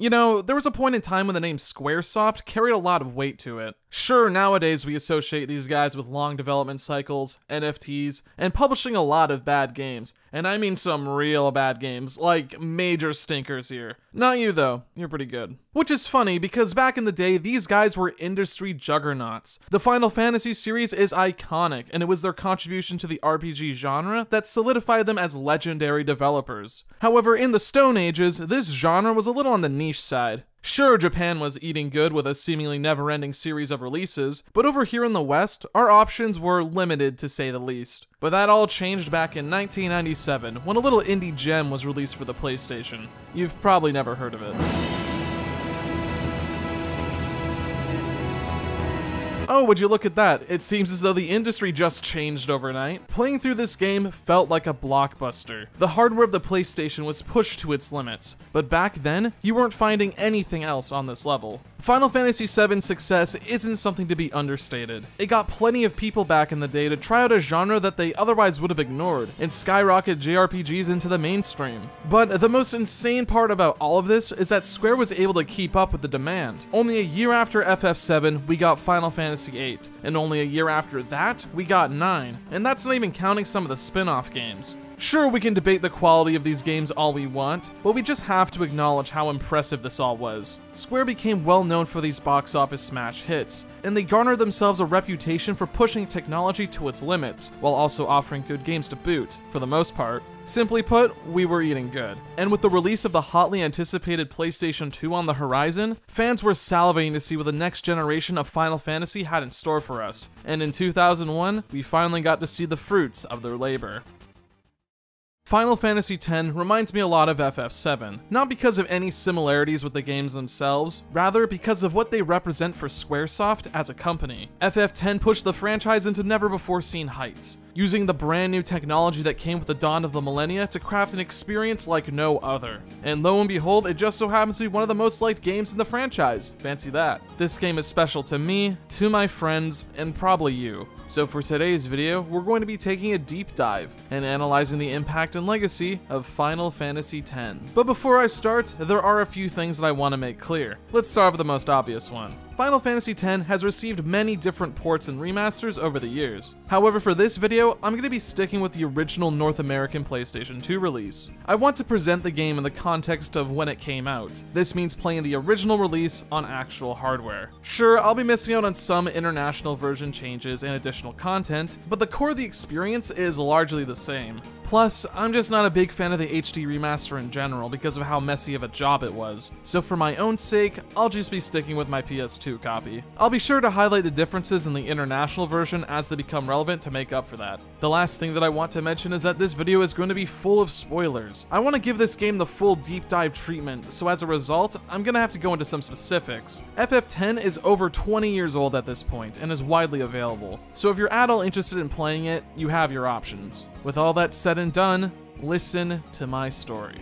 You know, there was a point in time when the name Squaresoft carried a lot of weight to it. Sure, nowadays we associate these guys with long development cycles, NFTs, and publishing a lot of bad games. And I mean some real bad games, like major stinkers here. Not you though, you're pretty good. Which is funny because back in the day, these guys were industry juggernauts. The Final Fantasy series is iconic, and it was their contribution to the RPG genre that solidified them as legendary developers. However, in the Stone Ages, this genre was a little on the niche side. Sure, Japan was eating good with a seemingly never ending series of releases, but over here in the West, our options were limited to say the least. But that all changed back in 1997 when a little indie gem was released for the PlayStation. You've probably never heard of it. Oh, would you look at that? It seems as though the industry just changed overnight. Playing through this game felt like a blockbuster. The hardware of the PlayStation was pushed to its limits, but back then, you weren't finding anything else on this level. Final Fantasy VII's success isn't something to be understated. It got plenty of people back in the day to try out a genre that they otherwise would have ignored, and skyrocket JRPGs into the mainstream. But the most insane part about all of this is that Square was able to keep up with the demand. Only a year after FF7, we got Final Fantasy VIII, and only a year after that, we got 9, and that's not even counting some of the spin-off games. Sure, we can debate the quality of these games all we want, but we just have to acknowledge how impressive this all was. Square became well known for these box office smash hits, and they garnered themselves a reputation for pushing technology to its limits, while also offering good games to boot, for the most part. Simply put, we were eating good. And with the release of the hotly anticipated PlayStation 2 on the horizon, fans were salivating to see what the next generation of Final Fantasy had in store for us. And in 2001, we finally got to see the fruits of their labor. Final Fantasy X reminds me a lot of FF7, not because of any similarities with the games themselves, rather because of what they represent for Squaresoft as a company. FF10 pushed the franchise into never before seen heights, using the brand new technology that came with the dawn of the millennia to craft an experience like no other. And lo and behold, it just so happens to be one of the most liked games in the franchise. Fancy that. This game is special to me, to my friends, and probably you. So for today's video, we're going to be taking a deep dive and analyzing the impact and legacy of Final Fantasy X. But before I start, there are a few things that I want to make clear. Let's start with the most obvious one. Final Fantasy X has received many different ports and remasters over the years. However, for this video, I'm going to be sticking with the original North American PlayStation 2 release. I want to present the game in the context of when it came out. This means playing the original release on actual hardware. Sure, I'll be missing out on some international version changes and additional content, but the core of the experience is largely the same. Plus, I'm just not a big fan of the HD remaster in general because of how messy of a job it was, so for my own sake, I'll just be sticking with my PS2 copy. I'll be sure to highlight the differences in the international version as they become relevant to make up for that. The last thing that I want to mention is that this video is going to be full of spoilers. I want to give this game the full deep dive treatment, so as a result, I'm going to have to go into some specifics. FF10 is over 20 years old at this point and is widely available, so if you're at all interested in playing it, you have your options. With all that said and done, listen to my story.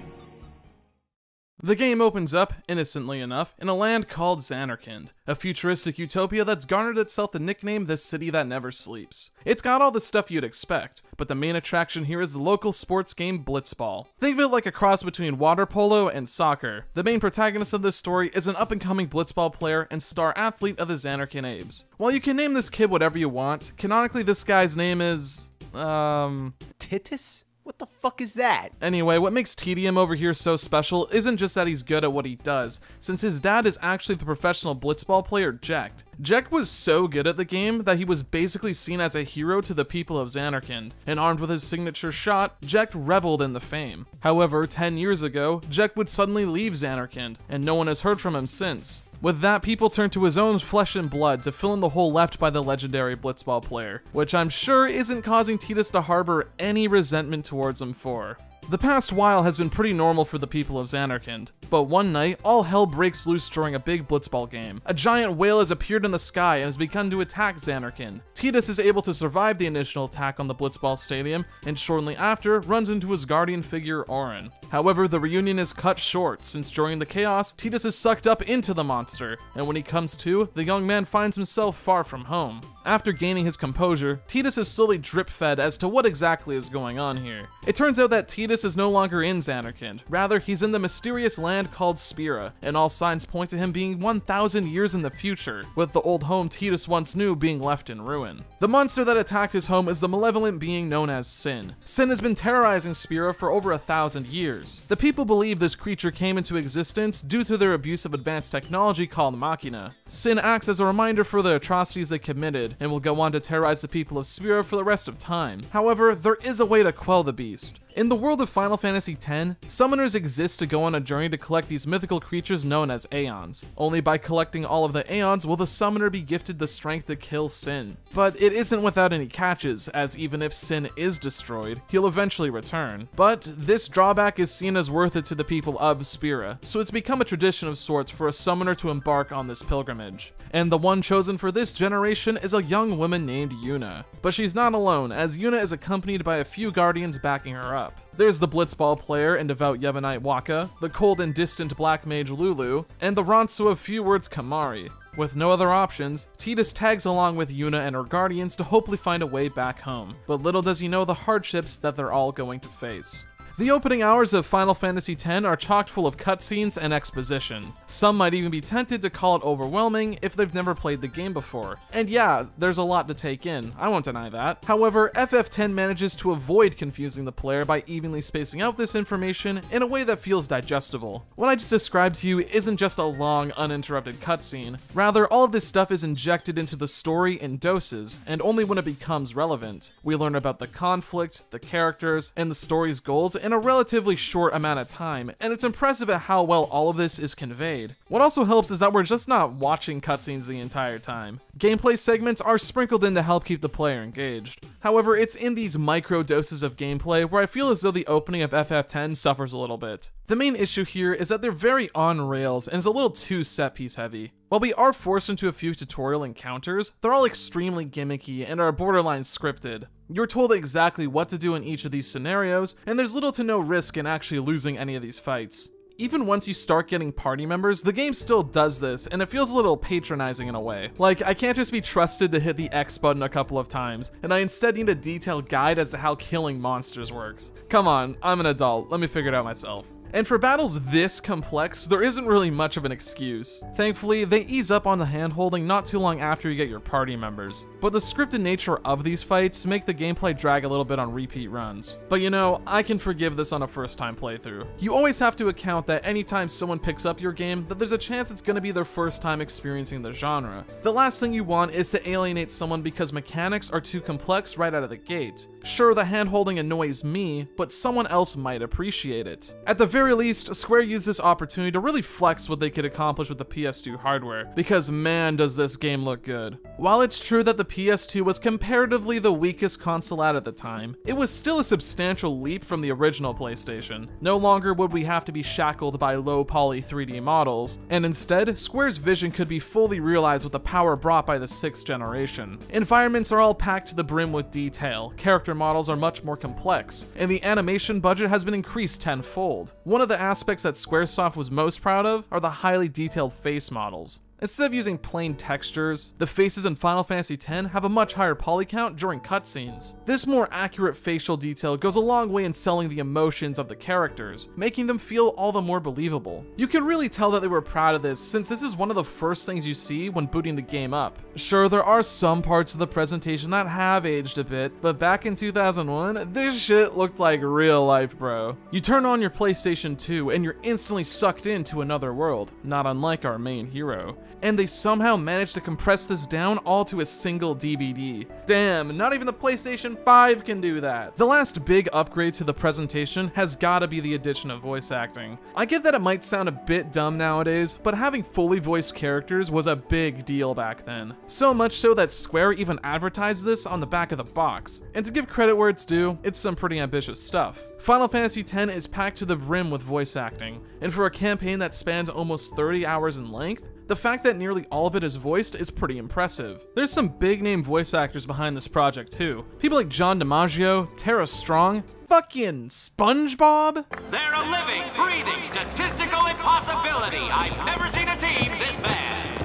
The game opens up, innocently enough, in a land called Zanarkand, a futuristic utopia that's garnered itself the nickname the city that never sleeps. It's got all the stuff you'd expect, but the main attraction here is the local sports game Blitzball. Think of it like a cross between water polo and soccer. The main protagonist of this story is an up-and-coming Blitzball player and star athlete of the Zanarkand Abes. While you can name this kid whatever you want, canonically this guy's name is... um... Tidus? What the fuck is that? Anyway, what makes TDM over here so special isn't just that he's good at what he does, since his dad is actually the professional blitzball player Jecht. Jecht was so good at the game that he was basically seen as a hero to the people of Zanarkand, and armed with his signature shot, Jecht reveled in the fame. However, 10 years ago, Jecht would suddenly leave Zanarkand, and no one has heard from him since. With that, people turn to his own flesh and blood to fill in the hole left by the legendary blitzball player, which I'm sure isn't causing Tidus to harbor any resentment towards him for. The past while has been pretty normal for the people of Zanarkand, but one night, all hell breaks loose during a big blitzball game. A giant whale has appeared in the sky and has begun to attack Zanarkand. Tidus is able to survive the initial attack on the blitzball stadium, and shortly after, runs into his guardian figure, Auron. However, the reunion is cut short, since during the chaos, Tidus is sucked up into the monster, and when he comes to, the young man finds himself far from home. After gaining his composure, Tidus is slowly drip-fed as to what exactly is going on here. It turns out that Tidus Tidus is no longer in Zanarkand. Rather, he's in the mysterious land called Spira, and all signs point to him being 1,000 years in the future, with the old home Tidus once knew being left in ruin. The monster that attacked his home is the malevolent being known as Sin. Sin has been terrorizing Spira for over a thousand years. The people believe this creature came into existence due to their abuse of advanced technology called Machina. Sin acts as a reminder for the atrocities they committed, and will go on to terrorize the people of Spira for the rest of time. However, there is a way to quell the beast. In the world of Final Fantasy X, summoners exist to go on a journey to collect these mythical creatures known as Aeons. Only by collecting all of the Aeons will the summoner be gifted the strength to kill Sin. But it isn't without any catches, as even if Sin is destroyed, he'll eventually return. But this drawback is seen as worth it to the people of Spira, so it's become a tradition of sorts for a summoner to embark on this pilgrimage. And the one chosen for this generation is a young woman named Yuna. But she's not alone, as Yuna is accompanied by a few guardians backing her up. There's the blitzball player and devout Yevonite Wakka, the cold and distant black mage Lulu, and the Ronso of few words Kimahri. With no other options, Tidus tags along with Yuna and her guardians to hopefully find a way back home, but little does he know the hardships that they're all going to face. The opening hours of Final Fantasy X are chock full of cutscenes and exposition. Some might even be tempted to call it overwhelming if they've never played the game before. And yeah, there's a lot to take in, I won't deny that. However, FF10 manages to avoid confusing the player by evenly spacing out this information in a way that feels digestible. What I just described to you isn't just a long, uninterrupted cutscene. Rather, all of this stuff is injected into the story in doses, and only when it becomes relevant. We learn about the conflict, the characters, and the story's goals in a relatively short amount of time, and it's impressive at how well all of this is conveyed. What also helps is that we're just not watching cutscenes the entire time. Gameplay segments are sprinkled in to help keep the player engaged. However, it's in these micro doses of gameplay where I feel as though the opening of FF10 suffers a little bit. The main issue here is that they're very on rails and is a little too set piece heavy. While we are forced into a few tutorial encounters, they're all extremely gimmicky and are borderline scripted. You're told exactly what to do in each of these scenarios, and there's little to no risk in actually losing any of these fights. Even once you start getting party members, the game still does this, and it feels a little patronizing in a way. Like, I can't just be trusted to hit the X button a couple of times, and I instead need a detailed guide as to how killing monsters works. Come on, I'm an adult, let me figure it out myself. And for battles this complex, there isn't really much of an excuse. Thankfully, they ease up on the handholding not too long after you get your party members. But the scripted nature of these fights make the gameplay drag a little bit on repeat runs. But you know, I can forgive this on a first time playthrough. You always have to account that anytime someone picks up your game, that there's a chance it's gonna be their first time experiencing the genre. The last thing you want is to alienate someone because mechanics are too complex right out of the gate. Sure, the handholding annoys me, but someone else might appreciate it. At the very least, Square used this opportunity to really flex what they could accomplish with the PS2 hardware, because man does this game look good. While it's true that the PS2 was comparatively the weakest console out at the time, it was still a substantial leap from the original PlayStation. No longer would we have to be shackled by low poly 3D models, and instead, Square's vision could be fully realized with the power brought by the 6th generation. Environments are all packed to the brim with detail, character models are much more complex, and the animation budget has been increased tenfold. One of the aspects that Squaresoft was most proud of are the highly detailed face models. Instead of using plain textures, the faces in Final Fantasy X have a much higher poly count during cutscenes. This more accurate facial detail goes a long way in selling the emotions of the characters, making them feel all the more believable. You can really tell that they were proud of this since this is one of the first things you see when booting the game up. Sure, there are some parts of the presentation that have aged a bit, but back in 2001, this shit looked like real life, bro. You turn on your PlayStation 2 and you're instantly sucked into another world, not unlike our main hero and they somehow managed to compress this down all to a single DVD. Damn, not even the PlayStation 5 can do that. The last big upgrade to the presentation has gotta be the addition of voice acting. I get that it might sound a bit dumb nowadays, but having fully voiced characters was a big deal back then. So much so that Square even advertised this on the back of the box. And to give credit where it's due, it's some pretty ambitious stuff. Final Fantasy X is packed to the brim with voice acting, and for a campaign that spans almost 30 hours in length, the fact that nearly all of it is voiced is pretty impressive. There's some big name voice actors behind this project too. People like John DiMaggio, Tara Strong, fucking SpongeBob? They're a living, breathing, statistical impossibility. I've never seen a team this bad.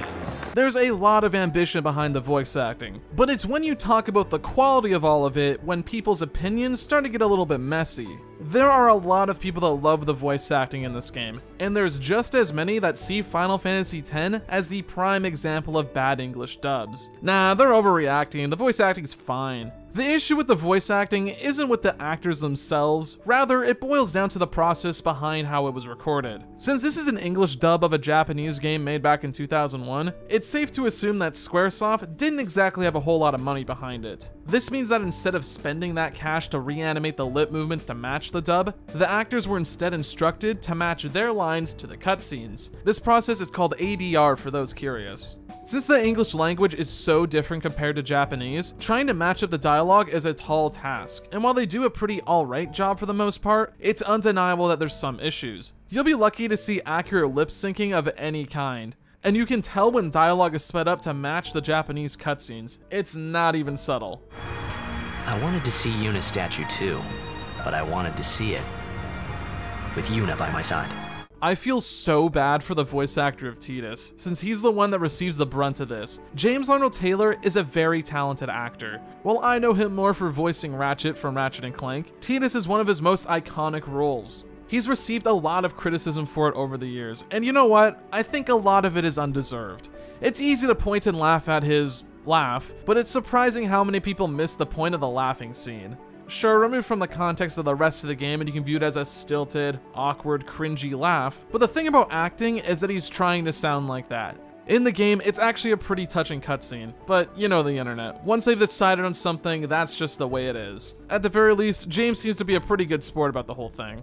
There's a lot of ambition behind the voice acting, but it's when you talk about the quality of all of it when people's opinions start to get a little bit messy. There are a lot of people that love the voice acting in this game, and there's just as many that see Final Fantasy X as the prime example of bad English dubs. Nah, they're overreacting, the voice acting's fine. The issue with the voice acting isn't with the actors themselves, rather, it boils down to the process behind how it was recorded. Since this is an English dub of a Japanese game made back in 2001, it's safe to assume that Squaresoft didn't exactly have a whole lot of money behind it. This means that instead of spending that cash to reanimate the lip movements to match the dub, the actors were instead instructed to match their lines to the cutscenes. This process is called ADR for those curious. Since the English language is so different compared to Japanese, trying to match up the dialogue is a tall task, and while they do a pretty alright job for the most part, it's undeniable that there's some issues. You'll be lucky to see accurate lip syncing of any kind, and you can tell when dialogue is sped up to match the Japanese cutscenes. It's not even subtle. I wanted to see Yuna's statue too, but I wanted to see it with Yuna by my side. I feel so bad for the voice actor of Tidus, since he's the one that receives the brunt of this. James Arnold Taylor is a very talented actor. While I know him more for voicing Ratchet from Ratchet and Clank, Tidus is one of his most iconic roles. He's received a lot of criticism for it over the years, and you know what? I think a lot of it is undeserved. It's easy to point and laugh at his laugh, but it's surprising how many people miss the point of the laughing scene. Sure, removed from the context of the rest of the game and you can view it as a stilted, awkward, cringy laugh, but the thing about acting is that he's trying to sound like that. In the game, it's actually a pretty touching cutscene, but you know the internet. Once they've decided on something, that's just the way it is. At the very least, James seems to be a pretty good sport about the whole thing.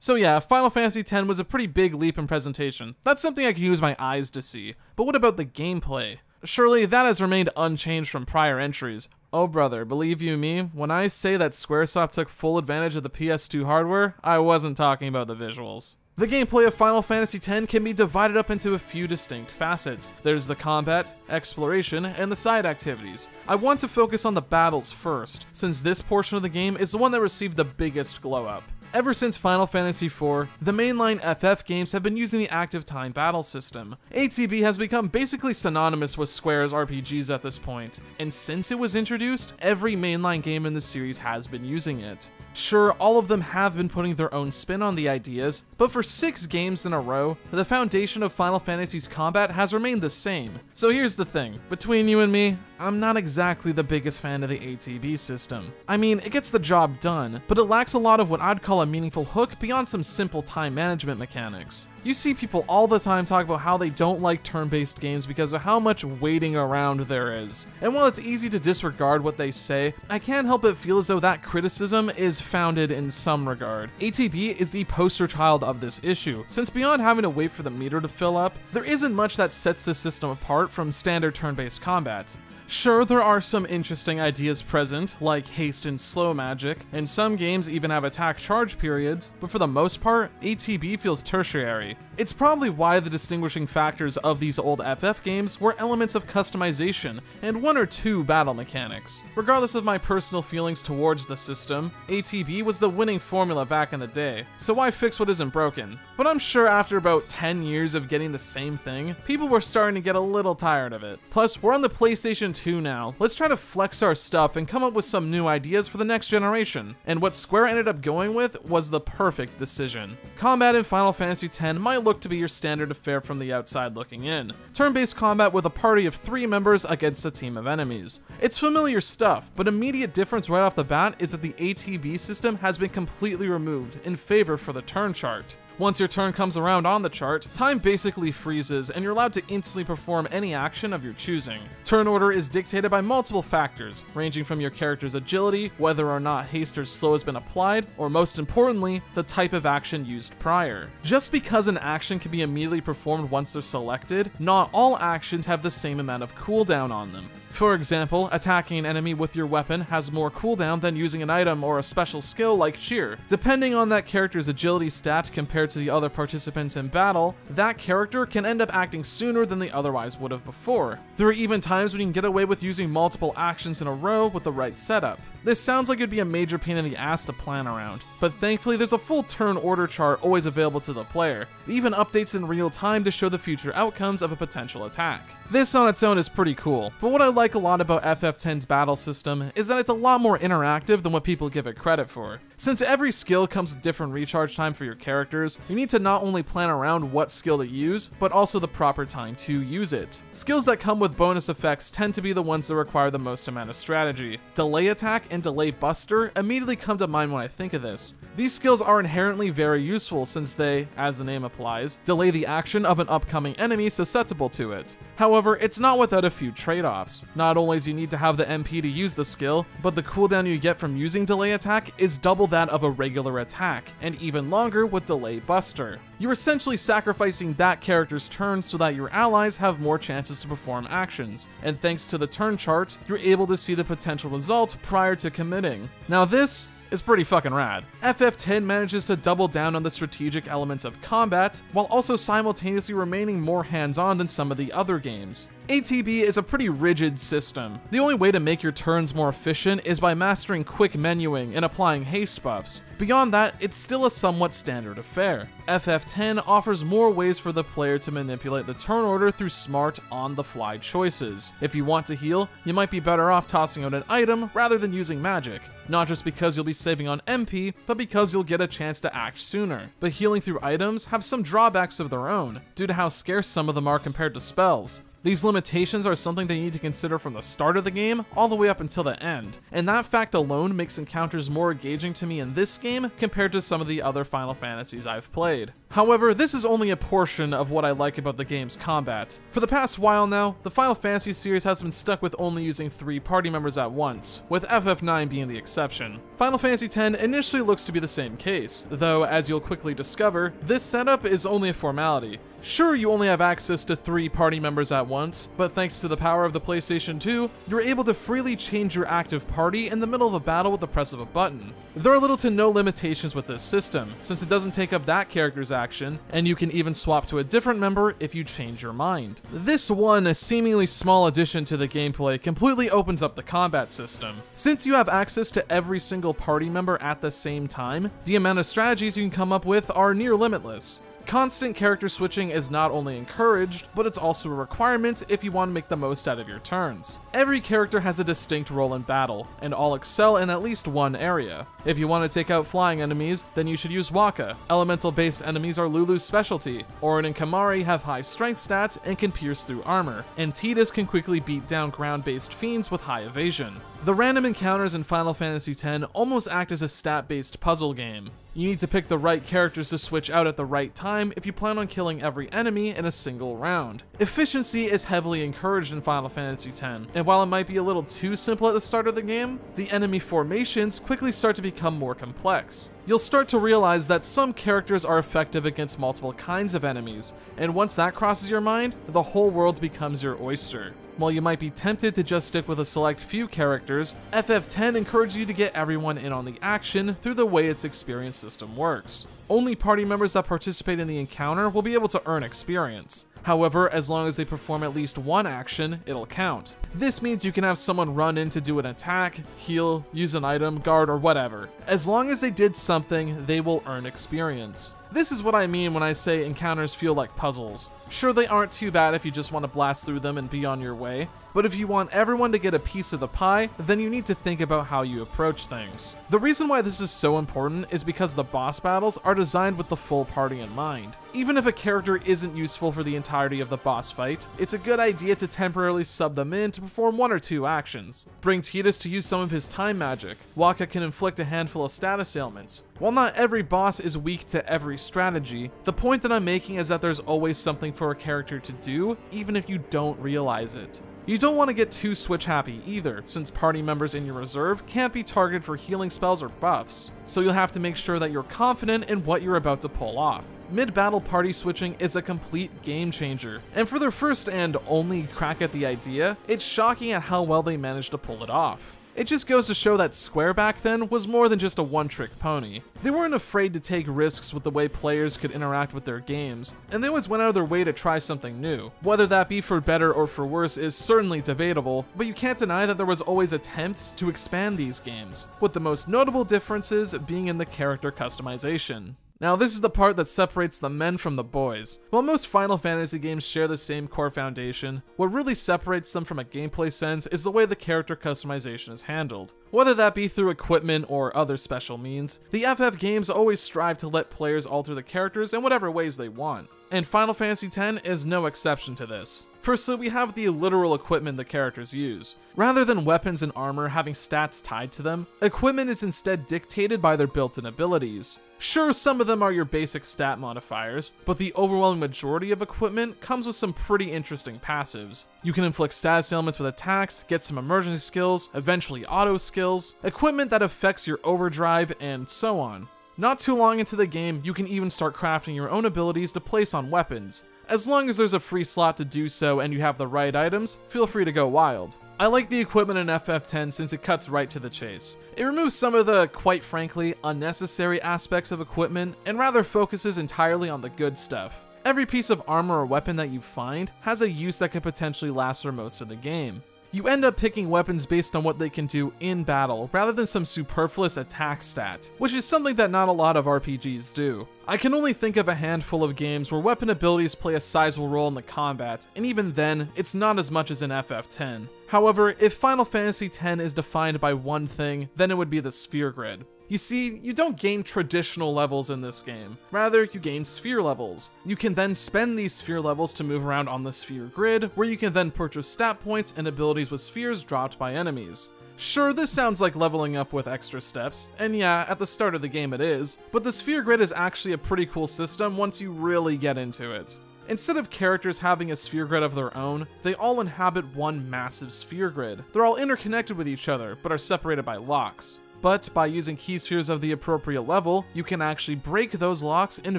So yeah, Final Fantasy X was a pretty big leap in presentation. That's something I can use my eyes to see. But what about the gameplay? Surely that has remained unchanged from prior entries. Oh brother, believe you me, when I say that Squaresoft took full advantage of the PS2 hardware, I wasn't talking about the visuals. The gameplay of Final Fantasy X can be divided up into a few distinct facets. There's the combat, exploration, and the side activities. I want to focus on the battles first, since this portion of the game is the one that received the biggest glow up. Ever since Final Fantasy IV, the mainline FF games have been using the active time battle system. ATB has become basically synonymous with Square's RPGs at this point, and since it was introduced, every mainline game in the series has been using it. Sure, all of them have been putting their own spin on the ideas, but for six games in a row, the foundation of Final Fantasy's combat has remained the same. So here's the thing, between you and me, I'm not exactly the biggest fan of the ATB system. I mean, it gets the job done, but it lacks a lot of what I'd call a meaningful hook beyond some simple time management mechanics. You see people all the time talk about how they don't like turn-based games because of how much waiting around there is. And while it's easy to disregard what they say, I can't help but feel as though that criticism is founded in some regard. ATB is the poster child of this issue, since beyond having to wait for the meter to fill up, there isn't much that sets the system apart from standard turn-based combat. Sure, there are some interesting ideas present, like haste and slow magic, and some games even have attack charge periods, but for the most part, ATB feels tertiary. It's probably why the distinguishing factors of these old FF games were elements of customization and one or two battle mechanics. Regardless of my personal feelings towards the system, ATB was the winning formula back in the day, so why fix what isn't broken? But I'm sure after about 10 years of getting the same thing, people were starting to get a little tired of it. Plus, we're on the PlayStation 2 now. Let's try to flex our stuff and come up with some new ideas for the next generation. And what Square ended up going with was the perfect decision. Combat in Final Fantasy X might look to be your standard affair from the outside looking in. Turn-based combat with a party of three members against a team of enemies. It's familiar stuff, but immediate difference right off the bat is that the ATB system has been completely removed in favor for the turn chart. Once your turn comes around on the chart, time basically freezes and you're allowed to instantly perform any action of your choosing. Turn order is dictated by multiple factors, ranging from your character's agility, whether or not haste or slow has been applied, or most importantly, the type of action used prior. Just because an action can be immediately performed once they're selected, not all actions have the same amount of cooldown on them. For example, attacking an enemy with your weapon has more cooldown than using an item or a special skill like cheer. Depending on that character's agility stat compared to the other participants in battle, that character can end up acting sooner than they otherwise would have before. There are even times when you can get away with using multiple actions in a row with the right setup. This sounds like it'd be a major pain in the ass to plan around, but thankfully there's a full turn order chart always available to the player, even updates in real time to show the future outcomes of a potential attack. This on its own is pretty cool, but what I like a lot about FF10's battle system is that it's a lot more interactive than what people give it credit for. Since every skill comes with different recharge time for your characters, you need to not only plan around what skill to use, but also the proper time to use it. Skills that come with bonus effects tend to be the ones that require the most amount of strategy. Delay attack and delay buster immediately come to mind when I think of this. These skills are inherently very useful since they, as the name applies, delay the action of an upcoming enemy susceptible to it. However, it's not without a few trade-offs. Not only do you need to have the MP to use the skill, but the cooldown you get from using delay attack is double that of a regular attack, and even longer with delay buster. You're essentially sacrificing that character's turn so that your allies have more chances to perform actions, and thanks to the turn chart, you're able to see the potential result prior to committing. Now this is pretty fucking rad. FF10 manages to double down on the strategic elements of combat, while also simultaneously remaining more hands-on than some of the other games. ATB is a pretty rigid system. The only way to make your turns more efficient is by mastering quick menuing and applying haste buffs. Beyond that, it's still a somewhat standard affair. FF10 offers more ways for the player to manipulate the turn order through smart, on-the-fly choices. If you want to heal, you might be better off tossing out an item rather than using magic. Not just because you'll be saving on MP, but because you'll get a chance to act sooner. But healing through items have some drawbacks of their own, due to how scarce some of them are compared to spells. These limitations are something they need to consider from the start of the game all the way up until the end, and that fact alone makes encounters more engaging to me in this game compared to some of the other Final Fantasies I've played. However, this is only a portion of what I like about the game's combat. For the past while now, the Final Fantasy series has been stuck with only using three party members at once, with FF9 being the exception. Final Fantasy X initially looks to be the same case, though as you'll quickly discover, this setup is only a formality. Sure, you only have access to three party members at once, but thanks to the power of the PlayStation 2, you're able to freely change your active party in the middle of a battle with the press of a button. There are little to no limitations with this system, since it doesn't take up that character's action, and you can even swap to a different member if you change your mind. This one seemingly small addition to the gameplay completely opens up the combat system. Since you have access to every single party member at the same time, the amount of strategies you can come up with are near limitless. Constant character switching is not only encouraged, but it's also a requirement if you want to make the most out of your turns. Every character has a distinct role in battle, and all excel in at least one area. If you want to take out flying enemies, then you should use Wakka. Elemental-based enemies are Lulu's specialty. Auron and Kimahri have high strength stats and can pierce through armor, and Tidus can quickly beat down ground-based fiends with high evasion. The random encounters in Final Fantasy X almost act as a stat-based puzzle game. You need to pick the right characters to switch out at the right time if you plan on killing every enemy in a single round. Efficiency is heavily encouraged in Final Fantasy X, and while it might be a little too simple at the start of the game, the enemy formations quickly start to become more complex. You'll start to realize that some characters are effective against multiple kinds of enemies, and once that crosses your mind, the whole world becomes your oyster. While you might be tempted to just stick with a select few characters, FF10 encourages you to get everyone in on the action through the way its experience system works. Only party members that participate in the encounter will be able to earn experience. However, as long as they perform at least one action, it'll count. This means you can have someone run in to do an attack, heal, use an item, guard, or whatever. As long as they did something, they will earn experience. This is what I mean when I say encounters feel like puzzles. Sure, they aren't too bad if you just want to blast through them and be on your way, but if you want everyone to get a piece of the pie, then you need to think about how you approach things. The reason why this is so important is because the boss battles are designed with the full party in mind. Even if a character isn't useful for the entirety of the boss fight, it's a good idea to temporarily sub them in to perform one or two actions. Bring Tidus to use some of his time magic. Wakka can inflict a handful of status ailments. While not every boss is weak to every strategy, the point that I'm making is that there's always something for a character to do, even if you don't realize it. You don't want to get too switch happy either, since party members in your reserve can't be targeted for healing spells or buffs, so you'll have to make sure that you're confident in what you're about to pull off. mid-battle party switching is a complete game changer, and for their first and only crack at the idea, it's shocking at how well they managed to pull it off. It just goes to show that Square back then was more than just a one-trick pony. They weren't afraid to take risks with the way players could interact with their games, and they always went out of their way to try something new. Whether that be for better or for worse is certainly debatable, but you can't deny that there was always attempts to expand these games, with the most notable differences being in the character customization. Now, this is the part that separates the men from the boys. While most Final Fantasy games share the same core foundation, what really separates them from a gameplay sense is the way the character customization is handled. Whether that be through equipment or other special means, the FF games always strive to let players alter the characters in whatever ways they want. And Final Fantasy X is no exception to this. Firstly, we have the literal equipment the characters use. Rather than weapons and armor having stats tied to them, equipment is instead dictated by their built-in abilities. Sure, some of them are your basic stat modifiers, but the overwhelming majority of equipment comes with some pretty interesting passives. You can inflict status ailments with attacks, get some emergency skills, eventually auto skills, equipment that affects your overdrive, and so on. Not too long into the game, you can even start crafting your own abilities to place on weapons, as long as there's a free slot to do so and you have the right items, feel free to go wild. I like the equipment in FF10 since it cuts right to the chase. It removes some of the, quite frankly, unnecessary aspects of equipment and rather focuses entirely on the good stuff. Every piece of armor or weapon that you find has a use that could potentially last for most of the game you end up picking weapons based on what they can do in battle, rather than some superfluous attack stat, which is something that not a lot of RPGs do. I can only think of a handful of games where weapon abilities play a sizable role in the combat, and even then, it's not as much as in FF10. However, if Final Fantasy X is defined by one thing, then it would be the sphere grid. You see, you don't gain traditional levels in this game. Rather, you gain sphere levels. You can then spend these sphere levels to move around on the sphere grid, where you can then purchase stat points and abilities with spheres dropped by enemies. Sure, this sounds like leveling up with extra steps, and yeah, at the start of the game it is, but the sphere grid is actually a pretty cool system once you really get into it. Instead of characters having a sphere grid of their own, they all inhabit one massive sphere grid. They're all interconnected with each other, but are separated by locks but by using key spheres of the appropriate level, you can actually break those locks and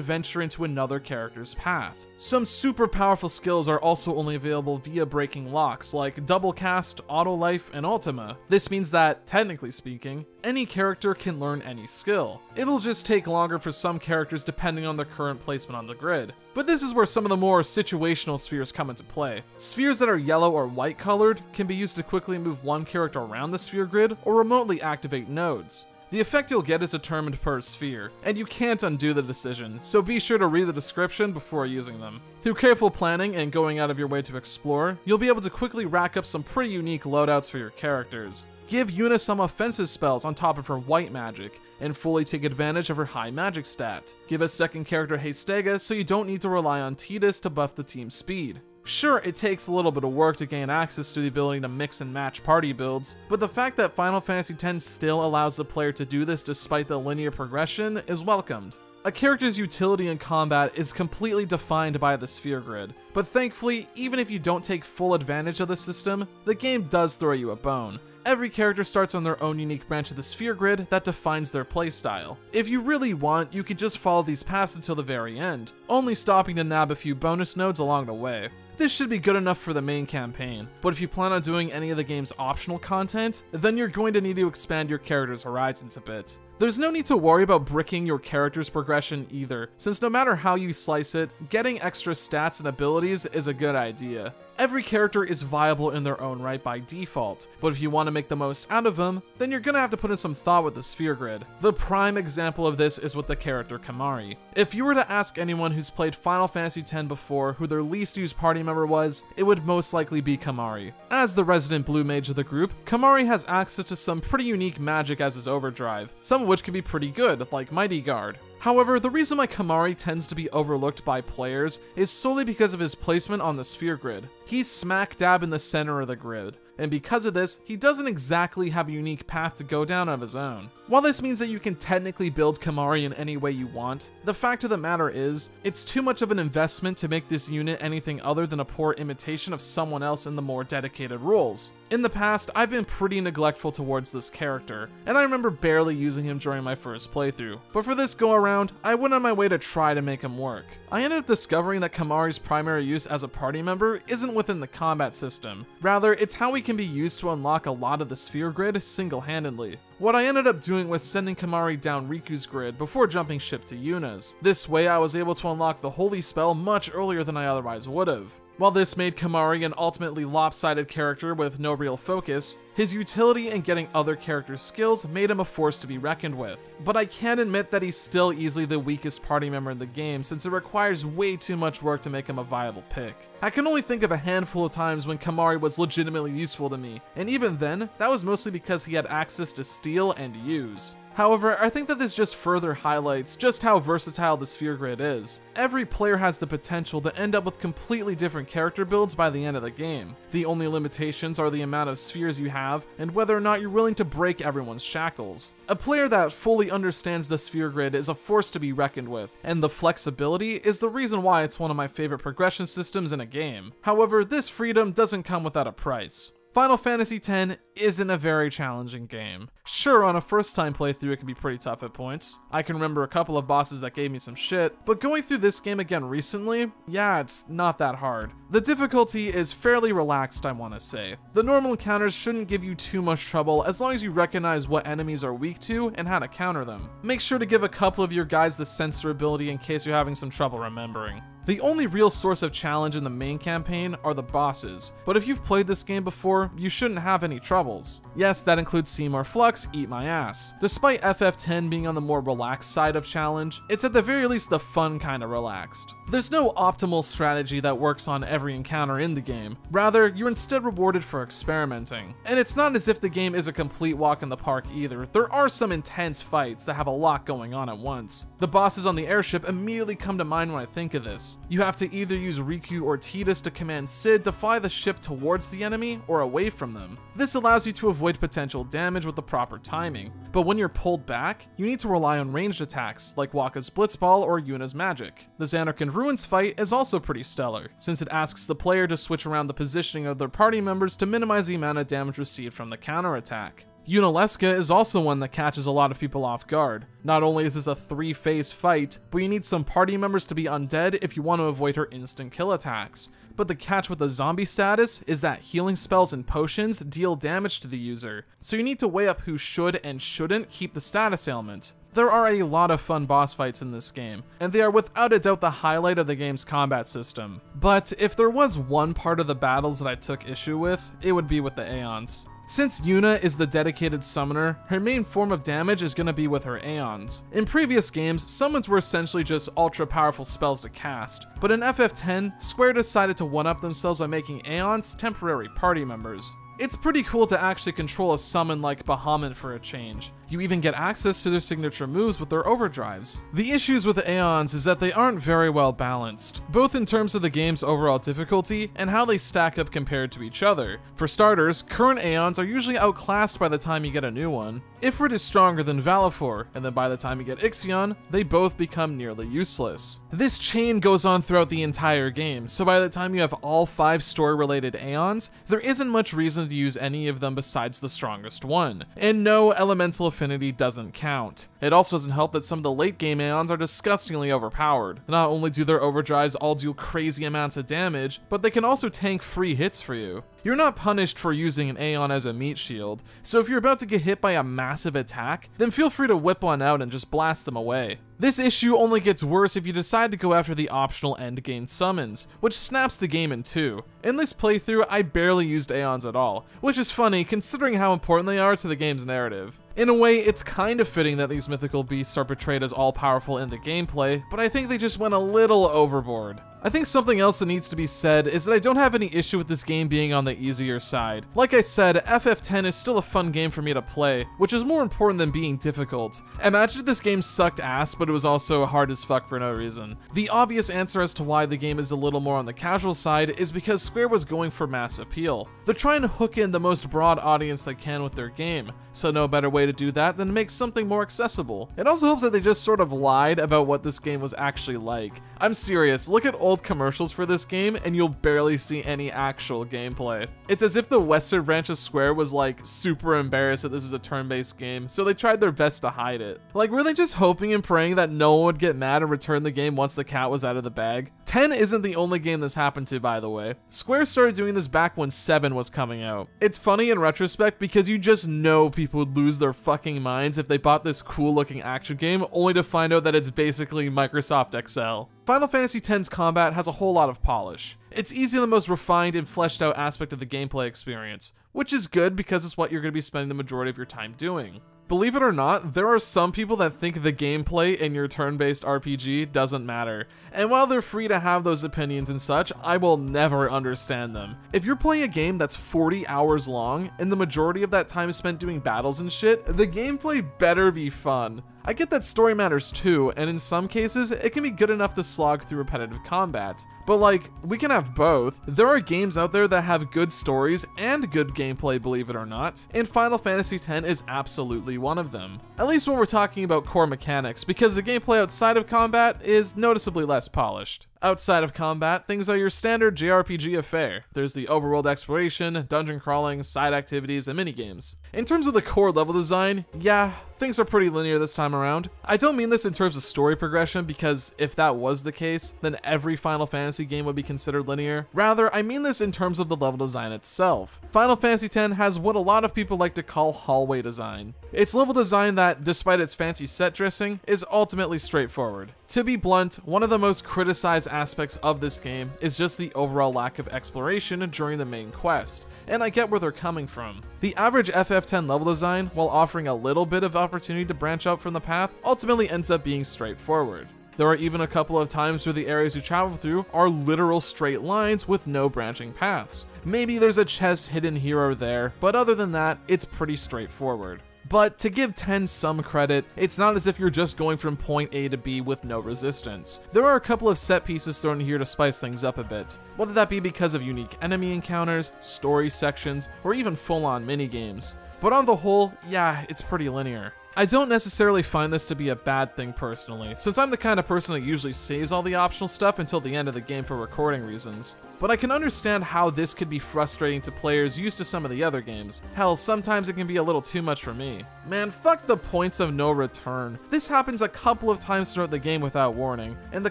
venture into another character's path. Some super powerful skills are also only available via breaking locks, like Double Cast, Auto Life, and Ultima. This means that, technically speaking, any character can learn any skill. It'll just take longer for some characters depending on their current placement on the grid. But this is where some of the more situational spheres come into play. Spheres that are yellow or white colored can be used to quickly move one character around the sphere grid or remotely activate nodes. The effect you'll get is determined per sphere, and you can't undo the decision, so be sure to read the description before using them. Through careful planning and going out of your way to explore, you'll be able to quickly rack up some pretty unique loadouts for your characters. Give Yuna some offensive spells on top of her white magic, and fully take advantage of her high magic stat. Give a second character Hastega so you don't need to rely on Tidus to buff the team's speed. Sure, it takes a little bit of work to gain access to the ability to mix and match party builds, but the fact that Final Fantasy X still allows the player to do this despite the linear progression is welcomed. A character's utility in combat is completely defined by the sphere grid, but thankfully, even if you don't take full advantage of the system, the game does throw you a bone. Every character starts on their own unique branch of the sphere grid that defines their playstyle. If you really want, you could just follow these paths until the very end, only stopping to nab a few bonus nodes along the way. This should be good enough for the main campaign, but if you plan on doing any of the game's optional content, then you're going to need to expand your character's horizons a bit. There's no need to worry about bricking your character's progression either, since no matter how you slice it, getting extra stats and abilities is a good idea. Every character is viable in their own right by default, but if you want to make the most out of them, then you're gonna have to put in some thought with the sphere grid. The prime example of this is with the character Kimahri. If you were to ask anyone who's played Final Fantasy X before who their least used party member was, it would most likely be Kimahri. As the resident blue mage of the group, Kimahri has access to some pretty unique magic as his overdrive, some of which can be pretty good, like Mighty Guard. However, the reason why Kimahri tends to be overlooked by players is solely because of his placement on the sphere grid. He's smack dab in the center of the grid, and because of this, he doesn't exactly have a unique path to go down of his own. While this means that you can technically build Kimahri in any way you want, the fact of the matter is, it's too much of an investment to make this unit anything other than a poor imitation of someone else in the more dedicated roles. In the past, I've been pretty neglectful towards this character, and I remember barely using him during my first playthrough, but for this go around, I went on my way to try to make him work. I ended up discovering that Kimahri's primary use as a party member isn't within the combat system, rather, it's how he can be used to unlock a lot of the sphere grid single-handedly. What I ended up doing was sending Kimahri down Rikku's grid before jumping ship to Yuna's. This way I was able to unlock the holy spell much earlier than I otherwise would've. While this made Kimahri an ultimately lopsided character with no real focus, his utility in getting other characters' skills made him a force to be reckoned with. But I can admit that he's still easily the weakest party member in the game since it requires way too much work to make him a viable pick. I can only think of a handful of times when Kimahri was legitimately useful to me, and even then, that was mostly because he had access to steal and use. However, I think that this just further highlights just how versatile the Sphere Grid is. Every player has the potential to end up with completely different character builds by the end of the game. The only limitations are the amount of spheres you have and whether or not you're willing to break everyone's shackles. A player that fully understands the Sphere Grid is a force to be reckoned with, and the flexibility is the reason why it's one of my favorite progression systems in a game. However, this freedom doesn't come without a price. Final Fantasy X isn't a very challenging game. Sure, on a first time playthrough it can be pretty tough at points. I can remember a couple of bosses that gave me some shit, but going through this game again recently, yeah, it's not that hard. The difficulty is fairly relaxed, I want to say. The normal encounters shouldn't give you too much trouble as long as you recognize what enemies are weak to and how to counter them. Make sure to give a couple of your guys the sensor ability in case you're having some trouble remembering. The only real source of challenge in the main campaign are the bosses, but if you've played this game before, you shouldn't have any troubles. Yes, that includes Seymour Flux, Eat My Ass. Despite FF10 being on the more relaxed side of challenge, it's at the very least the fun kind of relaxed. There's no optimal strategy that works on every encounter in the game, rather, you're instead rewarded for experimenting. And it's not as if the game is a complete walk in the park either, there are some intense fights that have a lot going on at once. The bosses on the airship immediately come to mind when I think of this, you have to either use Rikku or Tidus to command Cid to fly the ship towards the enemy or away from them. This allows you to avoid potential damage with the proper timing, but when you're pulled back, you need to rely on ranged attacks like Wakka's Blitzball or Yuna's Magic. The Zanarkand Ruins fight is also pretty stellar, since it asks the player to switch around the positioning of their party members to minimize the amount of damage received from the counterattack. Yunalesca is also one that catches a lot of people off guard. Not only is this a three-phase fight, but you need some party members to be undead if you want to avoid her instant kill attacks. But the catch with the zombie status is that healing spells and potions deal damage to the user, so you need to weigh up who should and shouldn't keep the status ailment. There are a lot of fun boss fights in this game, and they are without a doubt the highlight of the game's combat system. But if there was one part of the battles that I took issue with, it would be with the Aeons. Since Yuna is the dedicated summoner, her main form of damage is going to be with her Aeons. In previous games, summons were essentially just ultra powerful spells to cast, but in FF10, Square decided to one-up themselves by making Aeons temporary party members. It's pretty cool to actually control a summon like Bahamut for a change. You even get access to their signature moves with their overdrives. The issues with Aeons is that they aren't very well balanced, both in terms of the game's overall difficulty and how they stack up compared to each other. For starters, current Aeons are usually outclassed by the time you get a new one. Ifrit is stronger than Valefor, and then by the time you get Ixion, they both become nearly useless. This chain goes on throughout the entire game, so by the time you have all 5 story-related Aeons, there isn't much reason to use any of them besides the strongest one. And no elemental affinity doesn't count. It also doesn't help that some of the late game Aeons are disgustingly overpowered. Not only do their overdrives all deal crazy amounts of damage, but they can also tank free hits for you. You're not punished for using an Aeon as a meat shield, so if you're about to get hit by a massive attack, then feel free to whip one out and just blast them away. This issue only gets worse if you decide to go after the optional endgame summons, which snaps the game in two. In this playthrough, I barely used Aeons at all, which is funny considering how important they are to the game's narrative. In a way, it's kind of fitting that these mythical beasts are portrayed as all-powerful in the gameplay, but I think they just went a little overboard. I think something else that needs to be said is that I don't have any issue with this game being on the easier side. Like I said, FF10 is still a fun game for me to play, which is more important than being difficult. Imagine if this game sucked ass, but it was also hard as fuck for no reason. The obvious answer as to why the game is a little more on the casual side is because Square was going for mass appeal. They're trying to hook in the most broad audience they can with their game, so no better way way to do that than to make something more accessible. It also helps that they just sort of lied about what this game was actually like. I'm serious, look at old commercials for this game and you'll barely see any actual gameplay. It's as if the Western branch of Square was like super embarrassed that this is a turn-based game, so they tried their best to hide it. Like were they just hoping and praying that no one would get mad and return the game once the cat was out of the bag? 10 isn't the only game this happened to by the way. Square started doing this back when 7 was coming out. It's funny in retrospect because you just know people would lose their fucking minds if they bought this cool looking action game only to find out that it's basically Microsoft Excel. Final Fantasy X's combat has a whole lot of polish. It's easily the most refined and fleshed out aspect of the gameplay experience, which is good because it's what you're going to be spending the majority of your time doing. Believe it or not, there are some people that think the gameplay in your turn based RPG doesn't matter. And while they're free to have those opinions and such, I will never understand them. If you're playing a game that's 40 hours long and the majority of that time is spent doing battles and shit, the gameplay better be fun. I get that story matters too, and in some cases, it can be good enough to slog through repetitive combat. But like, we can have both. There are games out there that have good stories and good gameplay, believe it or not, and Final Fantasy X is absolutely one of them. At least when we're talking about core mechanics, because the gameplay outside of combat is noticeably less polished. Outside of combat, things are your standard JRPG affair. There's the overworld exploration, dungeon crawling, side activities, and minigames. In terms of the core level design, yeah, things are pretty linear this time around. I don't mean this in terms of story progression because if that was the case, then every Final Fantasy game would be considered linear. Rather, I mean this in terms of the level design itself. Final Fantasy X has what a lot of people like to call hallway design. It's level design that, despite its fancy set dressing, is ultimately straightforward. To be blunt, one of the most criticized aspects of this game is just the overall lack of exploration during the main quest, and I get where they're coming from. The average FF10 level design, while offering a little bit of opportunity to branch out from the path, ultimately ends up being straightforward. There are even a couple of times where the areas you travel through are literal straight lines with no branching paths. Maybe there's a chest hidden here or there, but other than that, it's pretty straightforward. But to give 10 some credit, it's not as if you're just going from point A to B with no resistance. There are a couple of set pieces thrown here to spice things up a bit, whether that be because of unique enemy encounters, story sections, or even full-on minigames. But on the whole, yeah, it's pretty linear. I don't necessarily find this to be a bad thing personally, since I'm the kind of person that usually saves all the optional stuff until the end of the game for recording reasons. But I can understand how this could be frustrating to players used to some of the other games. Hell, sometimes it can be a little too much for me. Man, fuck the points of no return. This happens a couple of times throughout the game without warning, and the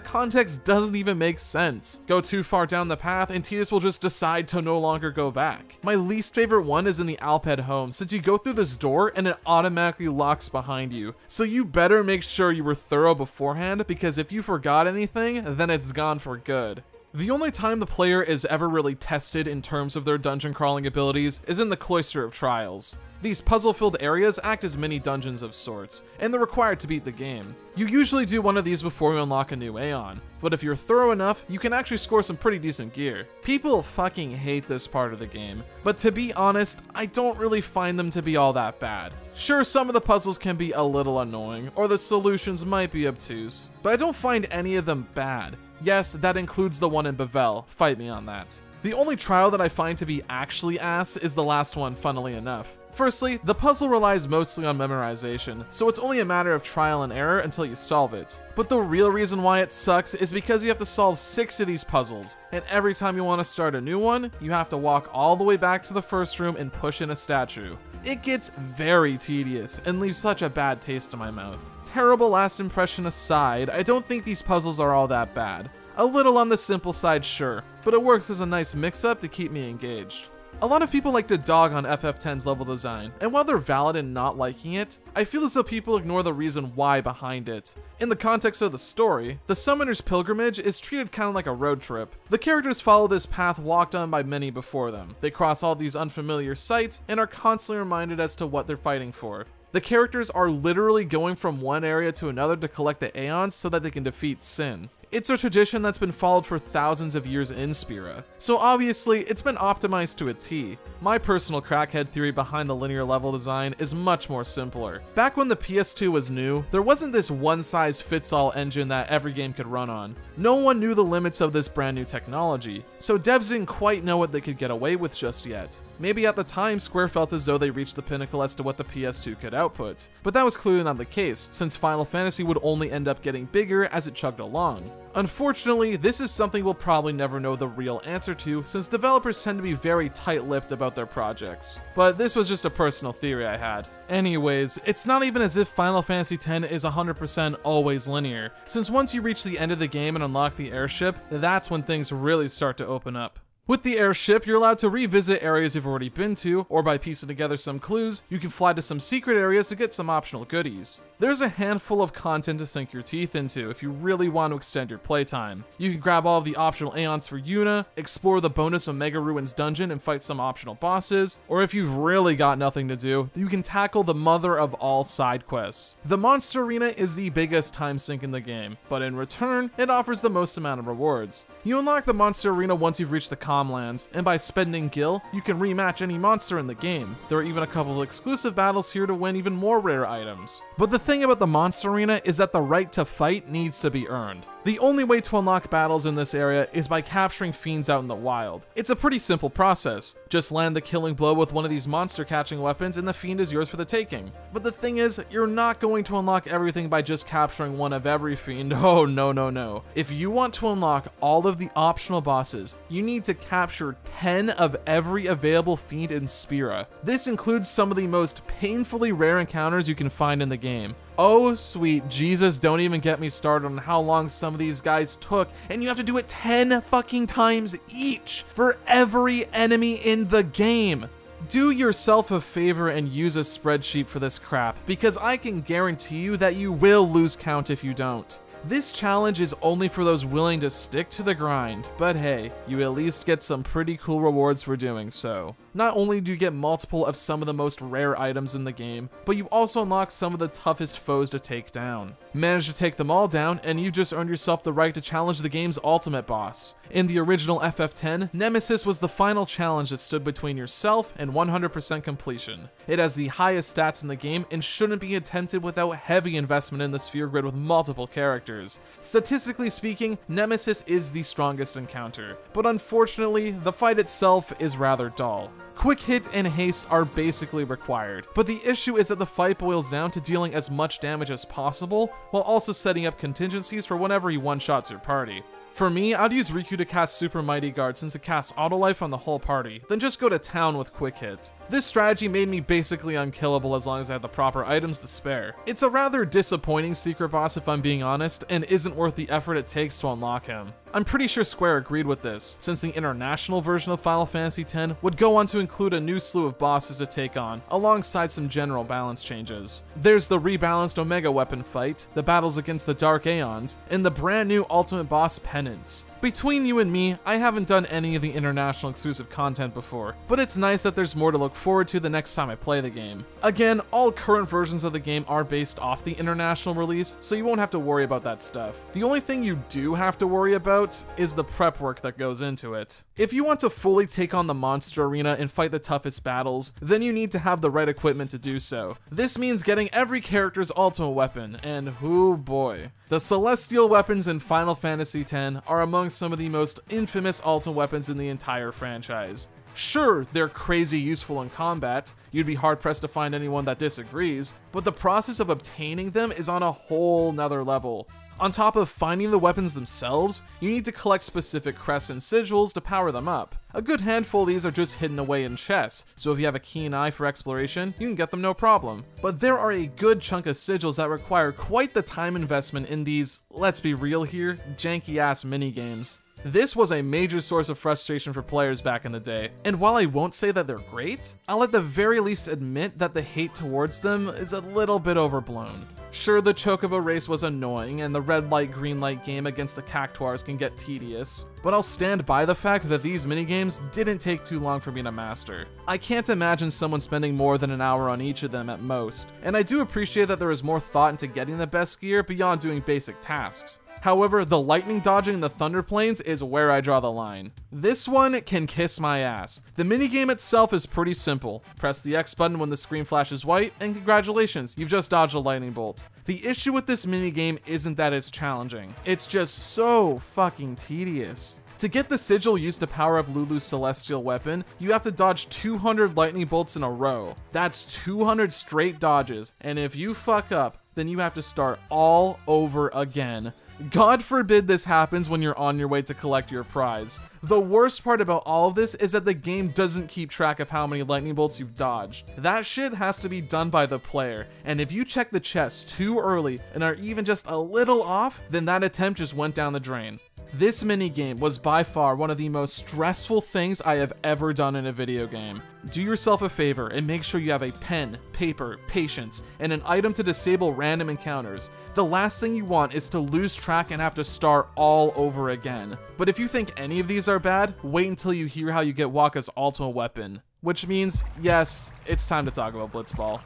context doesn't even make sense. Go too far down the path and Tidus will just decide to no longer go back. My least favorite one is in the Al Bhed home, since you go through this door and it automatically locks behind you. So you better make sure you were thorough beforehand because if you forgot anything, then it's gone for good. The only time the player is ever really tested in terms of their dungeon crawling abilities is in the Cloister of Trials. These puzzle-filled areas act as mini dungeons of sorts, and they're required to beat the game. You usually do one of these before you unlock a new Aeon, but if you're thorough enough, you can actually score some pretty decent gear. People fucking hate this part of the game, but to be honest, I don't really find them to be all that bad. Sure, some of the puzzles can be a little annoying, or the solutions might be obtuse, but I don't find any of them bad. Yes, that includes the one in Bevelle, fight me on that. The only trial that I find to be actually ass is the last one, funnily enough. Firstly, the puzzle relies mostly on memorization, so it's only a matter of trial and error until you solve it. But the real reason why it sucks is because you have to solve six of these puzzles, and every time you want to start a new one, you have to walk all the way back to the first room and push in a statue. It gets very tedious and leaves such a bad taste in my mouth. Terrible last impression aside, I don't think these puzzles are all that bad. A little on the simple side, sure, but it works as a nice mix-up to keep me engaged. A lot of people like to dog on FF10's level design, and while they're valid in not liking it, I feel as though people ignore the reason why behind it. In the context of the story, the Summoner's Pilgrimage is treated kind of like a road trip. The characters follow this path walked on by many before them. They cross all these unfamiliar sights and are constantly reminded as to what they're fighting for. The characters are literally going from one area to another to collect the Aeons so that they can defeat Sin. It's a tradition that's been followed for thousands of years in Spira, so obviously it's been optimized to a T. My personal crackhead theory behind the linear level design is much more simpler. Back when the PS2 was new, there wasn't this one size fits all engine that every game could run on. No one knew the limits of this brand new technology, so devs didn't quite know what they could get away with just yet. Maybe at the time, Square felt as though they reached the pinnacle as to what the PS2 could output, but that was clearly not the case, since Final Fantasy would only end up getting bigger as it chugged along. Unfortunately, this is something we'll probably never know the real answer to, since developers tend to be very tight-lipped about their projects. But this was just a personal theory I had. Anyways, it's not even as if Final Fantasy X is 100% always linear, since once you reach the end of the game and unlock the airship, that's when things really start to open up. With the airship, you're allowed to revisit areas you've already been to, or by piecing together some clues, you can fly to some secret areas to get some optional goodies. There's a handful of content to sink your teeth into if you really want to extend your playtime. You can grab all of the optional Aeons for Yuna, explore the bonus Omega Ruins dungeon and fight some optional bosses, or if you've really got nothing to do, you can tackle the mother of all side quests. The Monster Arena is the biggest time sink in the game, but in return, it offers the most amount of rewards. You unlock the Monster Arena once you've reached the Calm Lands, and by spending Gil, you can rematch any monster in the game. There are even a couple of exclusive battles here to win even more rare items. But the thing about the Monster Arena is that the right to fight needs to be earned. The only way to unlock battles in this area is by capturing fiends out in the wild. It's a pretty simple process. Just land the killing blow with one of these monster catching weapons and the fiend is yours for the taking. But the thing is, you're not going to unlock everything by just capturing one of every fiend. Oh no no no. If you want to unlock all of the optional bosses, you need to capture 10 of every available fiend in Spira. This includes some of the most painfully rare encounters you can find in the game. Oh, sweet Jesus, don't even get me started on how long some of these guys took, and you have to do it 10 fucking times each for every enemy in the game. Do yourself a favor and use a spreadsheet for this crap, because I can guarantee you that you will lose count if you don't. This challenge is only for those willing to stick to the grind, but hey, you at least get some pretty cool rewards for doing so. Not only do you get multiple of some of the most rare items in the game, but you also unlock some of the toughest foes to take down. Manage to take them all down, and you just earned yourself the right to challenge the game's ultimate boss. In the original FF10, Nemesis was the final challenge that stood between yourself and 100% completion. It has the highest stats in the game and shouldn't be attempted without heavy investment in the sphere grid with multiple characters. Statistically speaking, Nemesis is the strongest encounter, but unfortunately, the fight itself is rather dull. Quick hit and haste are basically required, but the issue is that the fight boils down to dealing as much damage as possible, while also setting up contingencies for whenever he one-shots your party. For me, I'd use Rikku to cast Super Mighty Guard since it casts Auto Life on the whole party, then just go to town with Quick Hit. This strategy made me basically unkillable as long as I had the proper items to spare. It's a rather disappointing secret boss if I'm being honest, and isn't worth the effort it takes to unlock him. I'm pretty sure Square agreed with this, since the international version of Final Fantasy X would go on to include a new slew of bosses to take on, alongside some general balance changes. There's the rebalanced Omega weapon fight, the battles against the Dark Aeons, and the brand new ultimate boss Penance. Between you and me, I haven't done any of the international exclusive content before, but it's nice that there's more to look forward to the next time I play the game. Again, all current versions of the game are based off the international release, so you won't have to worry about that stuff. The only thing you do have to worry about is the prep work that goes into it. If you want to fully take on the monster arena and fight the toughest battles, then you need to have the right equipment to do so. This means getting every character's ultimate weapon, and whoo boy. The Celestial weapons in Final Fantasy X are among some of the most infamous ultimate weapons in the entire franchise. Sure, they're crazy useful in combat, you'd be hard pressed to find anyone that disagrees, but the process of obtaining them is on a whole nother level. On top of finding the weapons themselves, you need to collect specific crests and sigils to power them up. A good handful of these are just hidden away in chests, so if you have a keen eye for exploration, you can get them no problem. But there are a good chunk of sigils that require quite the time investment in these, let's be real here, janky ass minigames. This was a major source of frustration for players back in the day, and while I won't say that they're great, I'll at the very least admit that the hate towards them is a little bit overblown. Sure, the Chocobo race was annoying, and the red light green light game against the Cactuars can get tedious, but I'll stand by the fact that these minigames didn't take too long for me to master. I can't imagine someone spending more than an hour on each of them at most, and I do appreciate that there is more thought into getting the best gear beyond doing basic tasks. However, the lightning dodging and the Thunder Plains is where I draw the line. This one can kiss my ass. The minigame itself is pretty simple. Press the X button when the screen flashes white, and congratulations, you've just dodged a lightning bolt. The issue with this minigame isn't that it's challenging, it's just so fucking tedious. To get the sigil used to power up Lulu's celestial weapon, you have to dodge 200 lightning bolts in a row. That's 200 straight dodges, and if you fuck up, then you have to start all over again. God forbid this happens when you're on your way to collect your prize. The worst part about all of this is that the game doesn't keep track of how many lightning bolts you've dodged. That shit has to be done by the player, and if you check the chest too early and are even just a little off, then that attempt just went down the drain. This minigame was by far one of the most stressful things I have ever done in a video game. Do yourself a favor and make sure you have a pen, paper, patience, and an item to disable random encounters. The last thing you want is to lose track and have to start all over again. But if you think any of these are bad, wait until you hear how you get Wakka's ultimate weapon. Which means, yes, it's time to talk about Blitzball.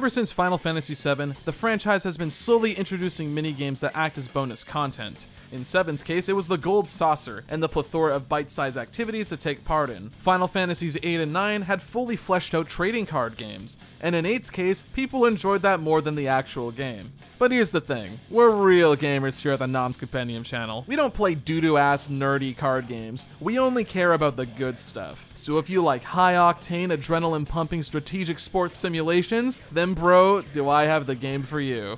Ever since Final Fantasy VII, the franchise has been slowly introducing minigames that act as bonus content. In 7's case, it was the Gold Saucer and the plethora of bite-sized activities to take part in. Final Fantasies 8 and 9 had fully fleshed out trading card games, and in 8's case, people enjoyed that more than the actual game. But here's the thing, we're real gamers here at the Nam's Compendium channel. We don't play doo-doo ass nerdy card games, we only care about the good stuff. So if you like high octane, adrenaline pumping strategic sports simulations, then bro, do I have the game for you.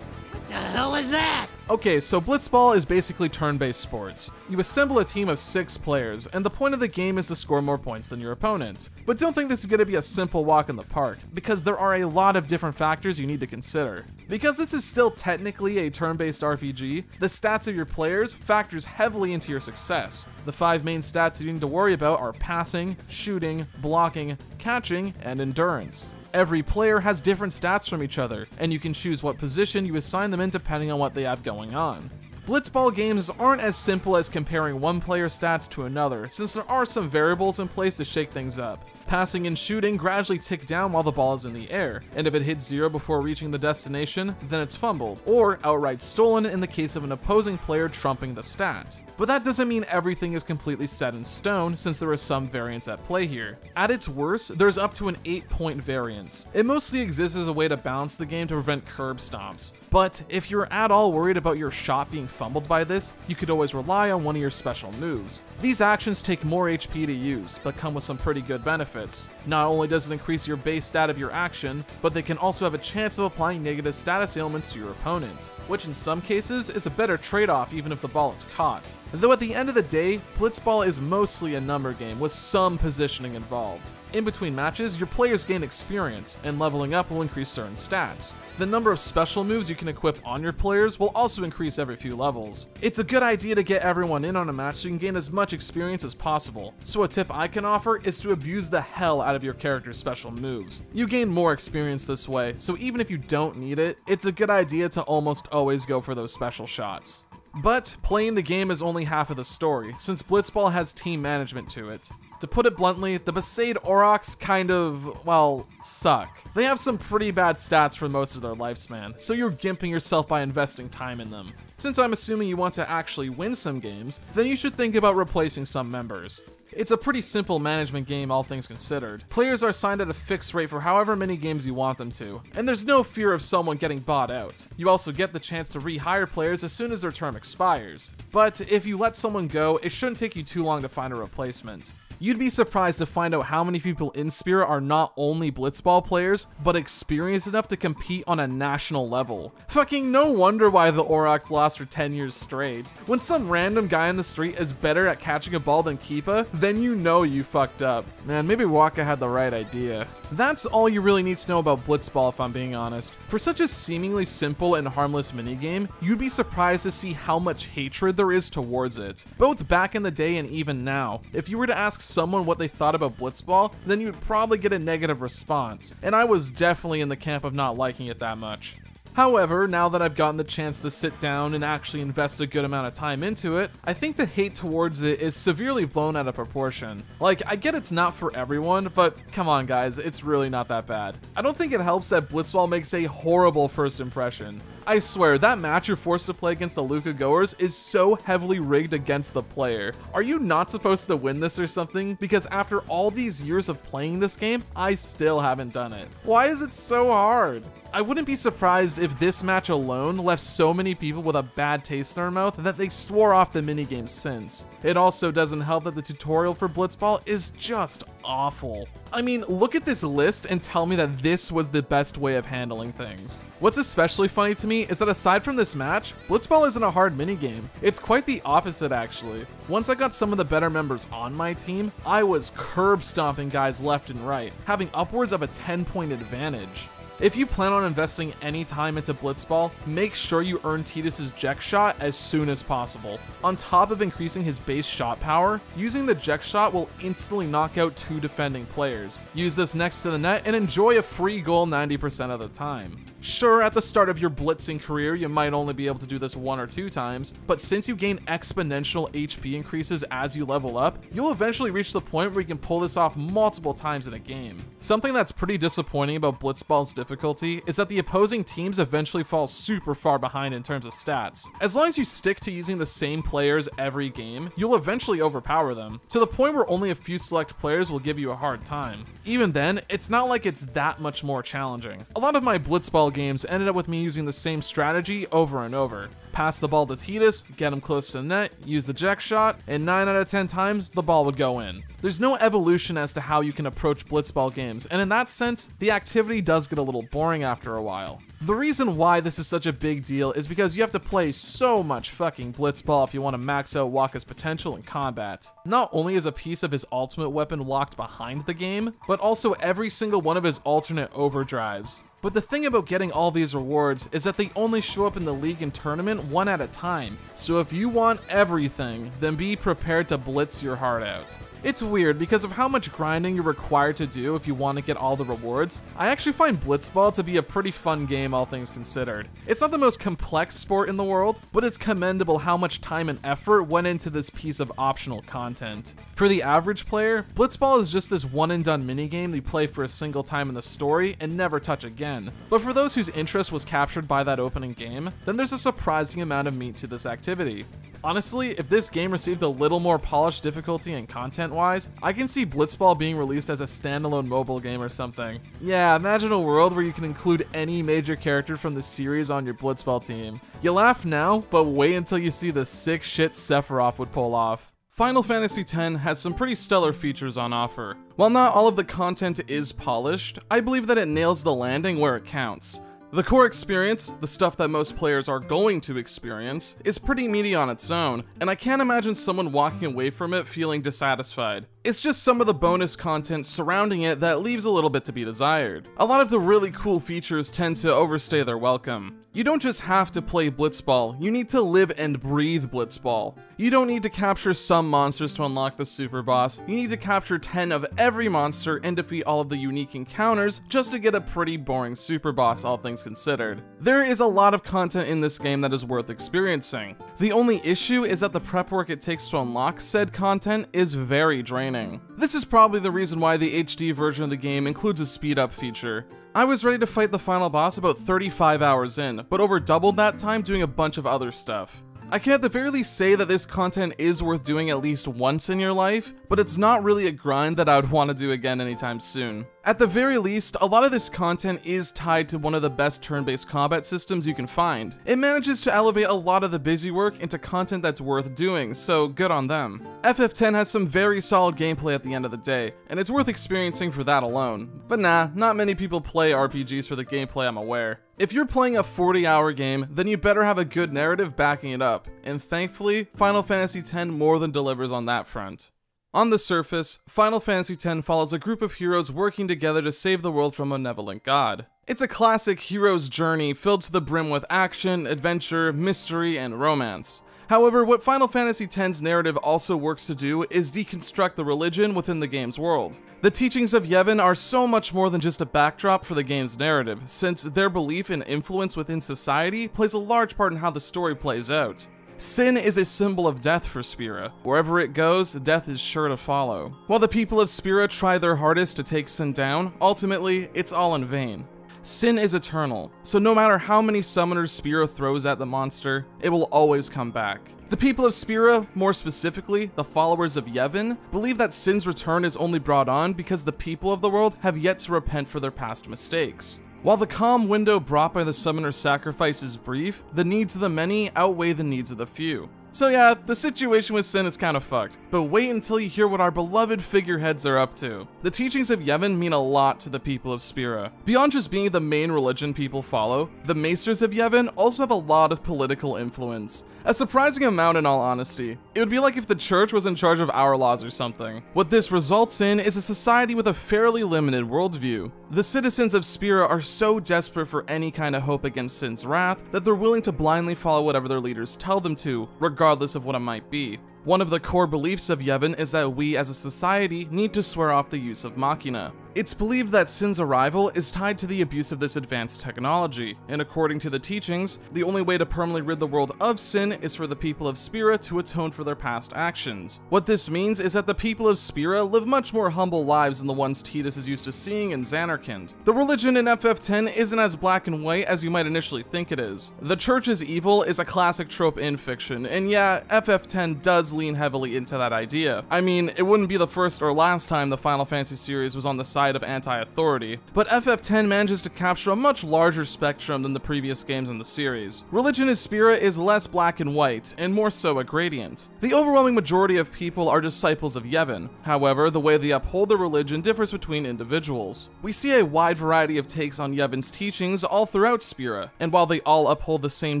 What the hell was that? Okay, so Blitzball is basically turn-based sports. You assemble a team of six players, and the point of the game is to score more points than your opponent. But don't think this is going to be a simple walk in the park, because there are a lot of different factors you need to consider. Because this is still technically a turn-based RPG, the stats of your players factors heavily into your success. The five main stats you need to worry about are passing, shooting, blocking, catching, and endurance. Every player has different stats from each other, and you can choose what position you assign them in depending on what they have going on. Blitzball games aren't as simple as comparing one player's stats to another, since there are some variables in place to shake things up. Passing and shooting gradually tick down while the ball is in the air, and if it hits zero before reaching the destination, then it's fumbled, or outright stolen in the case of an opposing player trumping the stat. But that doesn't mean everything is completely set in stone, since there is some variance at play here. At its worst, there's up to an 8 point variance. It mostly exists as a way to balance the game to prevent curb stomps. But if you're at all worried about your shot being fumbled by this, you could always rely on one of your special moves. These actions take more HP to use, but come with some pretty good benefits. Not only does it increase your base stat of your action, but they can also have a chance of applying negative status ailments to your opponent, which in some cases is a better trade-off even if the ball is caught. Though at the end of the day, Blitzball is mostly a number game with some positioning involved. In between matches, your players gain experience, and leveling up will increase certain stats. The number of special moves you can equip on your players will also increase every few levels. It's a good idea to get everyone in on a match so you can gain as much experience as possible. So a tip I can offer is to abuse the hell out of your character's special moves. You gain more experience this way, so even if you don't need it, it's a good idea to almost always go for those special shots. But playing the game is only half of the story, since Blitzball has team management to it. To put it bluntly, the Besaid Aurochs kind of, well, suck. They have some pretty bad stats for most of their lifespan, so you're gimping yourself by investing time in them. Since I'm assuming you want to actually win some games, then you should think about replacing some members. It's a pretty simple management game, all things considered. Players are signed at a fixed rate for however many games you want them to, and there's no fear of someone getting bought out. You also get the chance to rehire players as soon as their term expires. But if you let someone go, it shouldn't take you too long to find a replacement. You'd be surprised to find out how many people in Spira are not only Blitzball players, but experienced enough to compete on a national level. Fucking no wonder why the Aurochs lost for 10 years straight. When some random guy in the street is better at catching a ball than Keepa, then you know you fucked up. Man, maybe Wakka had the right idea. That's all you really need to know about Blitzball if I'm being honest. For such a seemingly simple and harmless minigame, you'd be surprised to see how much hatred there is towards it. Both back in the day and even now. If you were to ask someone what they thought about Blitzball, then you'd probably get a negative response, and I was definitely in the camp of not liking it that much. However, now that I've gotten the chance to sit down and actually invest a good amount of time into it, I think the hate towards it is severely blown out of proportion. Like, I get it's not for everyone, but come on guys, it's really not that bad. I don't think it helps that Blitzball makes a horrible first impression. I swear, that match you're forced to play against the Luca goers is so heavily rigged against the player. Are you not supposed to win this or something? Because after all these years of playing this game, I still haven't done it. Why is it so hard? I wouldn't be surprised if this match alone left so many people with a bad taste in their mouth that they swore off the minigame since. It also doesn't help that the tutorial for Blitzball is just awful. I mean, look at this list and tell me that this was the best way of handling things. What's especially funny to me is that aside from this match, Blitzball isn't a hard minigame. It's quite the opposite actually. Once I got some of the better members on my team, I was curb stomping guys left and right, having upwards of a 10 point advantage. If you plan on investing any time into Blitzball, make sure you earn Tidus's Jecht Shot as soon as possible. On top of increasing his base shot power, using the Jecht Shot will instantly knock out two defending players. Use this next to the net and enjoy a free goal 90% of the time. Sure, at the start of your blitzing career, you might only be able to do this one or two times, but since you gain exponential HP increases as you level up, you'll eventually reach the point where you can pull this off multiple times in a game. Something that's pretty disappointing about Blitzball's is that the opposing teams eventually fall super far behind in terms of stats. As long as you stick to using the same players every game, you'll eventually overpower them, to the point where only a few select players will give you a hard time. Even then, it's not like it's that much more challenging. A lot of my Blitzball games ended up with me using the same strategy over and over. Pass the ball to Tidus, get him close to the net, use the Jecht Shot, and 9 out of 10 times, the ball would go in. There's no evolution as to how you can approach Blitzball games, and in that sense, the activity does get a little boring after a while. The reason why this is such a big deal is because you have to play so much fucking Blitzball if you want to max out Wakka's potential in combat. Not only is a piece of his ultimate weapon locked behind the game, but also every single one of his alternate overdrives. But the thing about getting all these rewards is that they only show up in the league and tournament one at a time. So if you want everything, then be prepared to blitz your heart out. It's weird because of how much grinding you're required to do if you want to get all the rewards. I actually find Blitzball to be a pretty fun game all things considered. It's not the most complex sport in the world, but it's commendable how much time and effort went into this piece of optional content. For the average player, Blitzball is just this one and done minigame you play for a single time in the story and never touch again. But for those whose interest was captured by that opening game, then there's a surprising amount of meat to this activity. Honestly, if this game received a little more polished difficulty and content wise, I can see Blitzball being released as a standalone mobile game or something. Yeah, imagine a world where you can include any major character from the series on your Blitzball team. You laugh now, but wait until you see the sick shit Sephiroth would pull off. Final Fantasy X has some pretty stellar features on offer. While not all of the content is polished, I believe that it nails the landing where it counts. The core experience, the stuff that most players are going to experience, is pretty meaty on its own, and I can't imagine someone walking away from it feeling dissatisfied. It's just some of the bonus content surrounding it that leaves a little bit to be desired. A lot of the really cool features tend to overstay their welcome. You don't just have to play Blitzball, you need to live and breathe Blitzball. You don't need to capture some monsters to unlock the super boss, you need to capture 10 of every monster and defeat all of the unique encounters just to get a pretty boring super boss all things considered. There is a lot of content in this game that is worth experiencing. The only issue is that the prep work it takes to unlock said content is very draining. This is probably the reason why the HD version of the game includes a speed up feature. I was ready to fight the final boss about 35 hours in, but over doubled that time doing a bunch of other stuff. I can at the very least say that this content is worth doing at least once in your life, but it's not really a grind that I would want to do again anytime soon. At the very least, a lot of this content is tied to one of the best turn-based combat systems you can find. It manages to elevate a lot of the busy work into content that's worth doing, so good on them. FF10 has some very solid gameplay at the end of the day, and it's worth experiencing for that alone. But nah, not many people play RPGs for the gameplay I'm aware. If you're playing a 40 hour game, then you better have a good narrative backing it up, and thankfully, Final Fantasy X more than delivers on that front. On the surface, Final Fantasy X follows a group of heroes working together to save the world from a malevolent god. It's a classic hero's journey filled to the brim with action, adventure, mystery, and romance. However, what Final Fantasy X's narrative also works to do is deconstruct the religion within the game's world. The teachings of Yevon are so much more than just a backdrop for the game's narrative, since their belief and influence within society plays a large part in how the story plays out. Sin is a symbol of death for Spira. Wherever it goes, death is sure to follow. While the people of Spira try their hardest to take Sin down, ultimately, it's all in vain. Sin is eternal, so no matter how many summoners Spira throws at the monster, it will always come back. The people of Spira, more specifically, the followers of Yevon, believe that Sin's return is only brought on because the people of the world have yet to repent for their past mistakes. While the calm window brought by the summoner's sacrifice is brief, the needs of the many outweigh the needs of the few. So yeah, the situation with Sin is kind of fucked, but wait until you hear what our beloved figureheads are up to. The teachings of Yevon mean a lot to the people of Spira. Beyond just being the main religion people follow, the Maesters of Yevon also have a lot of political influence. A surprising amount in all honesty. It would be like if the church was in charge of our laws or something. What this results in is a society with a fairly limited worldview. The citizens of Spira are so desperate for any kind of hope against Sin's wrath that they're willing to blindly follow whatever their leaders tell them to, regardless of what it might be. One of the core beliefs of Yevon is that we as a society need to swear off the use of Machina. It's believed that Sin's arrival is tied to the abuse of this advanced technology, and according to the teachings, the only way to permanently rid the world of Sin is for the people of Spira to atone for their past actions. What this means is that the people of Spira live much more humble lives than the ones Tidus is used to seeing in Zanarkand. The religion in FF10 isn't as black and white as you might initially think it is. The church's evil is a classic trope in fiction, and yeah, FF10 does lean heavily into that idea. I mean, it wouldn't be the first or last time the Final Fantasy series was on the side of anti-authority, but FF10 manages to capture a much larger spectrum than the previous games in the series. Religion in Spira is less black and white, and more so a gradient. The overwhelming majority of people are disciples of Yevon, however, the way they uphold their religion differs between individuals. We see a wide variety of takes on Yevon's teachings all throughout Spira, and while they all uphold the same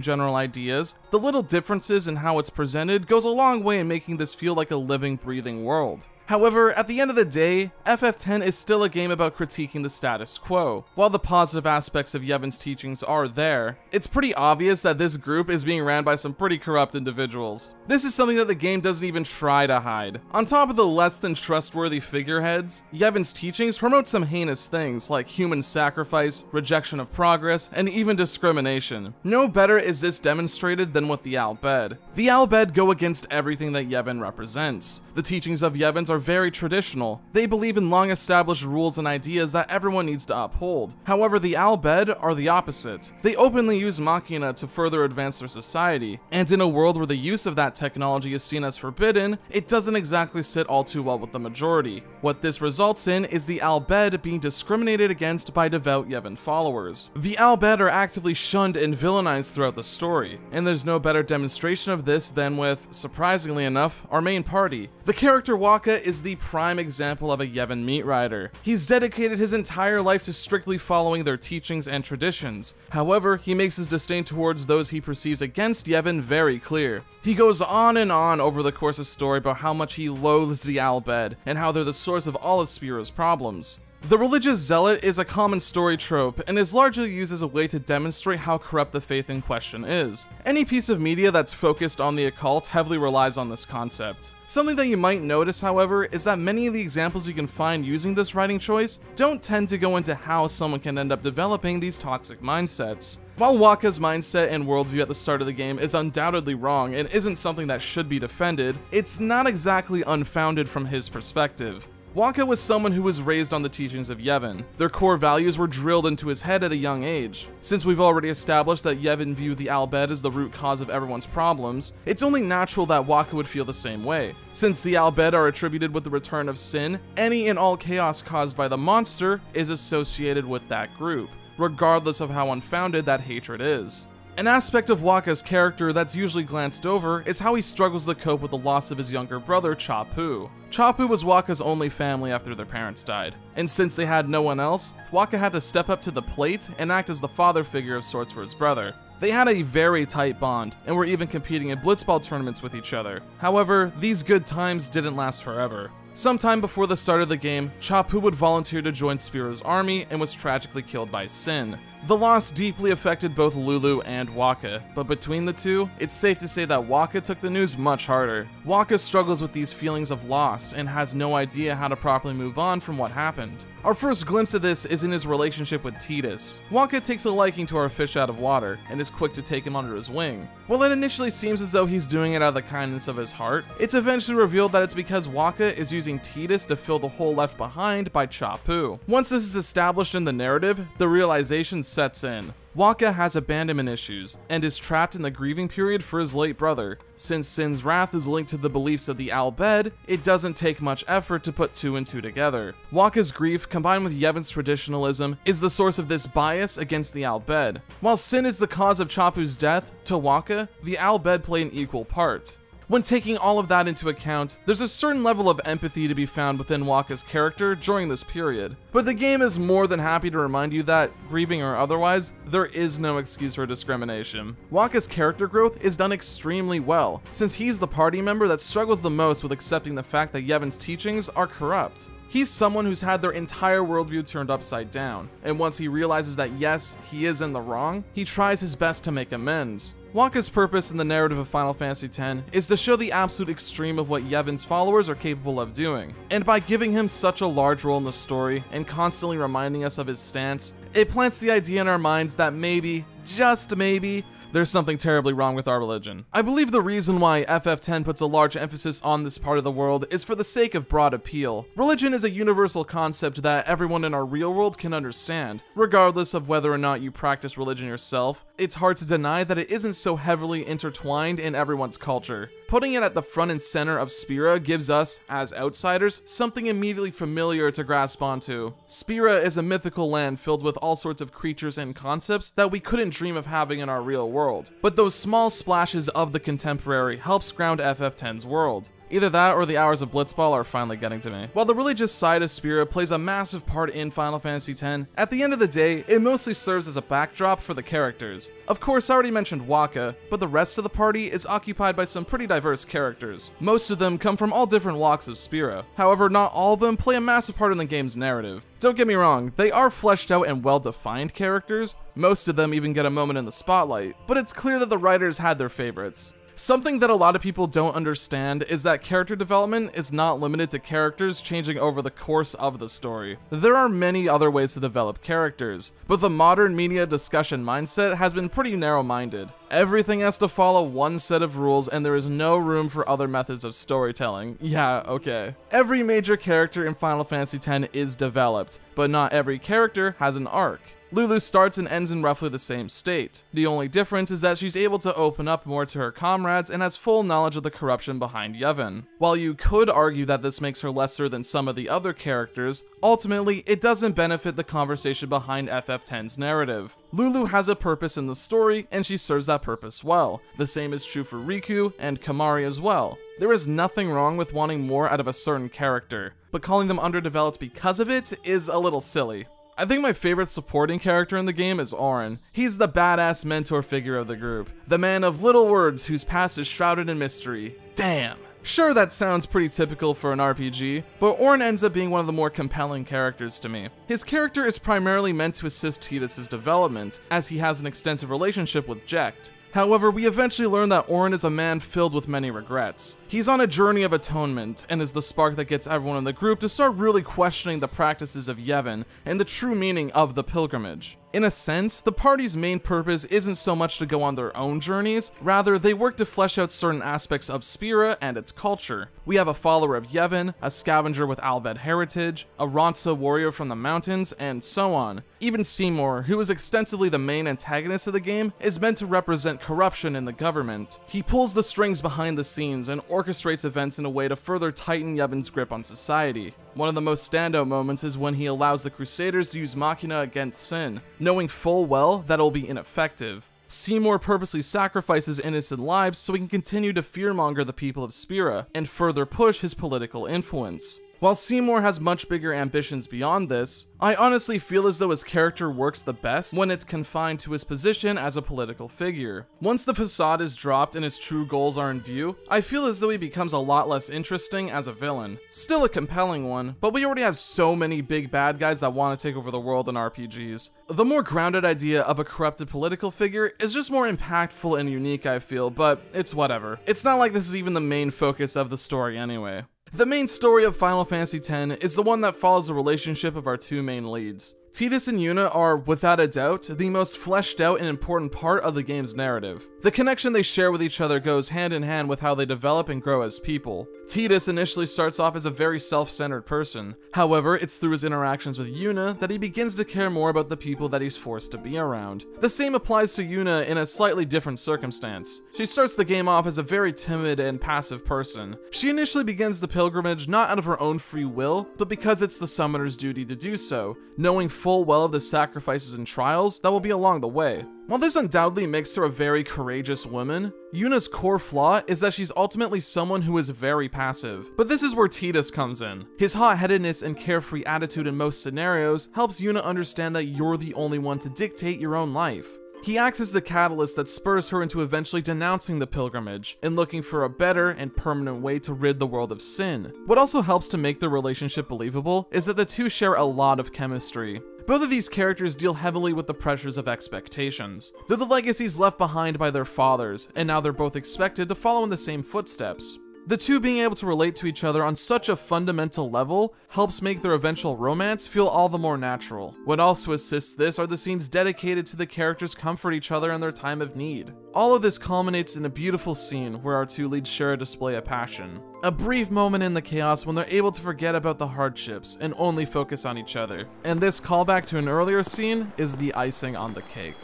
general ideas, the little differences in how it's presented goes a long way in making this feel like a living, breathing world. However, at the end of the day, FF10 is still a game about critiquing the status quo. While the positive aspects of Yevon's teachings are there, it's pretty obvious that this group is being ran by some pretty corrupt individuals. This is something that the game doesn't even try to hide. On top of the less than trustworthy figureheads, Yevon's teachings promote some heinous things like human sacrifice, rejection of progress, and even discrimination. No better is this demonstrated than with the Al Bhed. The Al Bhed go against everything that Yevon represents. The teachings of Yevons are very traditional. They believe in long established rules and ideas that everyone needs to uphold. However, the Al Bhed are the opposite. They openly use Machina to further advance their society, and in a world where the use of that technology is seen as forbidden, it doesn't exactly sit all too well with the majority. What this results in is the Al Bhed being discriminated against by devout Yevon followers. The Al Bhed are actively shunned and villainized throughout the story, and there's no better demonstration of this than with, surprisingly enough, our main party. The character Wakka is the prime example of a Yevon meat rider. He's dedicated his entire life to strictly following their teachings and traditions. However, he makes his disdain towards those he perceives against Yevon very clear. He goes on and on over the course of the story about how much he loathes the Al Bhed and how they're the source of all of Spira's problems. The religious zealot is a common story trope and is largely used as a way to demonstrate how corrupt the faith in question is. Any piece of media that's focused on the occult heavily relies on this concept. Something that you might notice, however, is that many of the examples you can find using this writing choice don't tend to go into how someone can end up developing these toxic mindsets. While Wakka's mindset and worldview at the start of the game is undoubtedly wrong and isn't something that should be defended, it's not exactly unfounded from his perspective. Wakka was someone who was raised on the teachings of Yevon. Their core values were drilled into his head at a young age. Since we've already established that Yevon viewed the Al Bhed as the root cause of everyone's problems, it's only natural that Wakka would feel the same way. Since the Al Bhed are attributed with the return of sin, any and all chaos caused by the monster is associated with that group, regardless of how unfounded that hatred is. An aspect of Wakka's character that's usually glanced over is how he struggles to cope with the loss of his younger brother, Chapu. Chapu was Wakka's only family after their parents died, and since they had no one else, Wakka had to step up to the plate and act as the father figure of sorts for his brother. They had a very tight bond, and were even competing in blitzball tournaments with each other. However, these good times didn't last forever. Sometime before the start of the game, Chapu would volunteer to join Spira's army and was tragically killed by Sin. The loss deeply affected both Lulu and Wakka, but between the two, it's safe to say that Wakka took the news much harder. Wakka struggles with these feelings of loss and has no idea how to properly move on from what happened. Our first glimpse of this is in his relationship with Tidus. Wakka takes a liking to our fish out of water and is quick to take him under his wing. While it initially seems as though he's doing it out of the kindness of his heart, it's eventually revealed that it's because Wakka is using Tidus to fill the hole left behind by Chapu. Once this is established in the narrative, the realization sets in. Wakka has abandonment issues and is trapped in the grieving period for his late brother. Since Sin's wrath is linked to the beliefs of the Al Bhed, it doesn't take much effort to put two and two together. Wakka's grief, combined with Yevon's traditionalism, is the source of this bias against the Al Bhed. While Sin is the cause of Chapu's death, to Wakka, the Al Bhed play an equal part. When taking all of that into account, there's a certain level of empathy to be found within Wakka's character during this period. But the game is more than happy to remind you that, grieving or otherwise, there is no excuse for discrimination. Wakka's character growth is done extremely well, since he's the party member that struggles the most with accepting the fact that Yevon's teachings are corrupt. He's someone who's had their entire worldview turned upside down, and once he realizes that yes, he is in the wrong, he tries his best to make amends. Wakka's purpose in the narrative of Final Fantasy X is to show the absolute extreme of what Yevon's followers are capable of doing, and by giving him such a large role in the story and constantly reminding us of his stance, it plants the idea in our minds that maybe, just maybe, there's something terribly wrong with our religion. I believe the reason why FF10 puts a large emphasis on this part of the world is for the sake of broad appeal. Religion is a universal concept that everyone in our real world can understand, regardless of whether or not you practice religion yourself. It's hard to deny that it isn't so heavily intertwined in everyone's culture. Putting it at the front and center of Spira gives us, as outsiders, something immediately familiar to grasp onto. Spira is a mythical land filled with all sorts of creatures and concepts that we couldn't dream of having in our real world. But those small splashes of the contemporary helps ground FF10's world. Either that or the hours of Blitzball are finally getting to me. While the religious side of Spira plays a massive part in Final Fantasy X, at the end of the day, it mostly serves as a backdrop for the characters. Of course, I already mentioned Wakka, but the rest of the party is occupied by some pretty diverse characters. Most of them come from all different walks of Spira. However, not all of them play a massive part in the game's narrative. Don't get me wrong, they are fleshed out and well-defined characters, most of them even get a moment in the spotlight, but it's clear that the writers had their favorites. Something that a lot of people don't understand is that character development is not limited to characters changing over the course of the story. There are many other ways to develop characters, but the modern media discussion mindset has been pretty narrow-minded. Everything has to follow one set of rules and there is no room for other methods of storytelling. Yeah, okay. Every major character in Final Fantasy X is developed, but not every character has an arc. Lulu starts and ends in roughly the same state. The only difference is that she's able to open up more to her comrades and has full knowledge of the corruption behind Yevon. While you could argue that this makes her lesser than some of the other characters, ultimately it doesn't benefit the conversation behind FF10's narrative. Lulu has a purpose in the story and she serves that purpose well. The same is true for Rikku and Kimahri as well. There is nothing wrong with wanting more out of a certain character, but calling them underdeveloped because of it is a little silly. I think my favorite supporting character in the game is Auron. He's the badass mentor figure of the group, the man of little words whose past is shrouded in mystery. Damn. Sure, that sounds pretty typical for an RPG, but Auron ends up being one of the more compelling characters to me. His character is primarily meant to assist Tidus' development, as he has an extensive relationship with Jecht. However, we eventually learn that Auron is a man filled with many regrets. He's on a journey of atonement, and is the spark that gets everyone in the group to start really questioning the practices of Yevon and the true meaning of the pilgrimage. In a sense, the party's main purpose isn't so much to go on their own journeys, rather, they work to flesh out certain aspects of Spira and its culture. We have a follower of Yevon, a scavenger with Al Bhed heritage, a Ronso warrior from the mountains, and so on. Even Seymour, who is extensively the main antagonist of the game, is meant to represent corruption in the government. He pulls the strings behind the scenes and orchestrates events in a way to further tighten Yevon's grip on society. One of the most standout moments is when he allows the Crusaders to use Machina against Sin, knowing full well that it'll be ineffective. Seymour purposely sacrifices innocent lives so he can continue to fearmonger the people of Spira and further push his political influence. While Seymour has much bigger ambitions beyond this, I honestly feel as though his character works the best when it's confined to his position as a political figure. Once the facade is dropped and his true goals are in view, I feel as though he becomes a lot less interesting as a villain. Still a compelling one, but we already have so many big bad guys that want to take over the world in RPGs. The more grounded idea of a corrupted political figure is just more impactful and unique, I feel, but it's whatever. It's not like this is even the main focus of the story anyway. The main story of Final Fantasy X is the one that follows the relationship of our two main leads. Tidus and Yuna are, without a doubt, the most fleshed out and important part of the game's narrative. The connection they share with each other goes hand in hand with how they develop and grow as people. Tidus initially starts off as a very self-centered person. However, it's through his interactions with Yuna that he begins to care more about the people that he's forced to be around. The same applies to Yuna in a slightly different circumstance. She starts the game off as a very timid and passive person. She initially begins the pilgrimage not out of her own free will, but because it's the summoner's duty to do so, knowing full well of the sacrifices and trials that will be along the way. While this undoubtedly makes her a very courageous woman, Yuna's core flaw is that she's ultimately someone who is very passive. But this is where Tidus comes in. His hot-headedness and carefree attitude in most scenarios helps Yuna understand that you're the only one to dictate your own life. He acts as the catalyst that spurs her into eventually denouncing the pilgrimage and looking for a better and permanent way to rid the world of sin. What also helps to make the relationship believable is that the two share a lot of chemistry. Both of these characters deal heavily with the pressures of expectations. They're the legacies left behind by their fathers, and now they're both expected to follow in the same footsteps. The two being able to relate to each other on such a fundamental level helps make their eventual romance feel all the more natural. What also assists this are the scenes dedicated to the characters comfort each other in their time of need. All of this culminates in a beautiful scene where our two leads share a display of passion. A brief moment in the chaos when they're able to forget about the hardships and only focus on each other. And this callback to an earlier scene is the icing on the cake.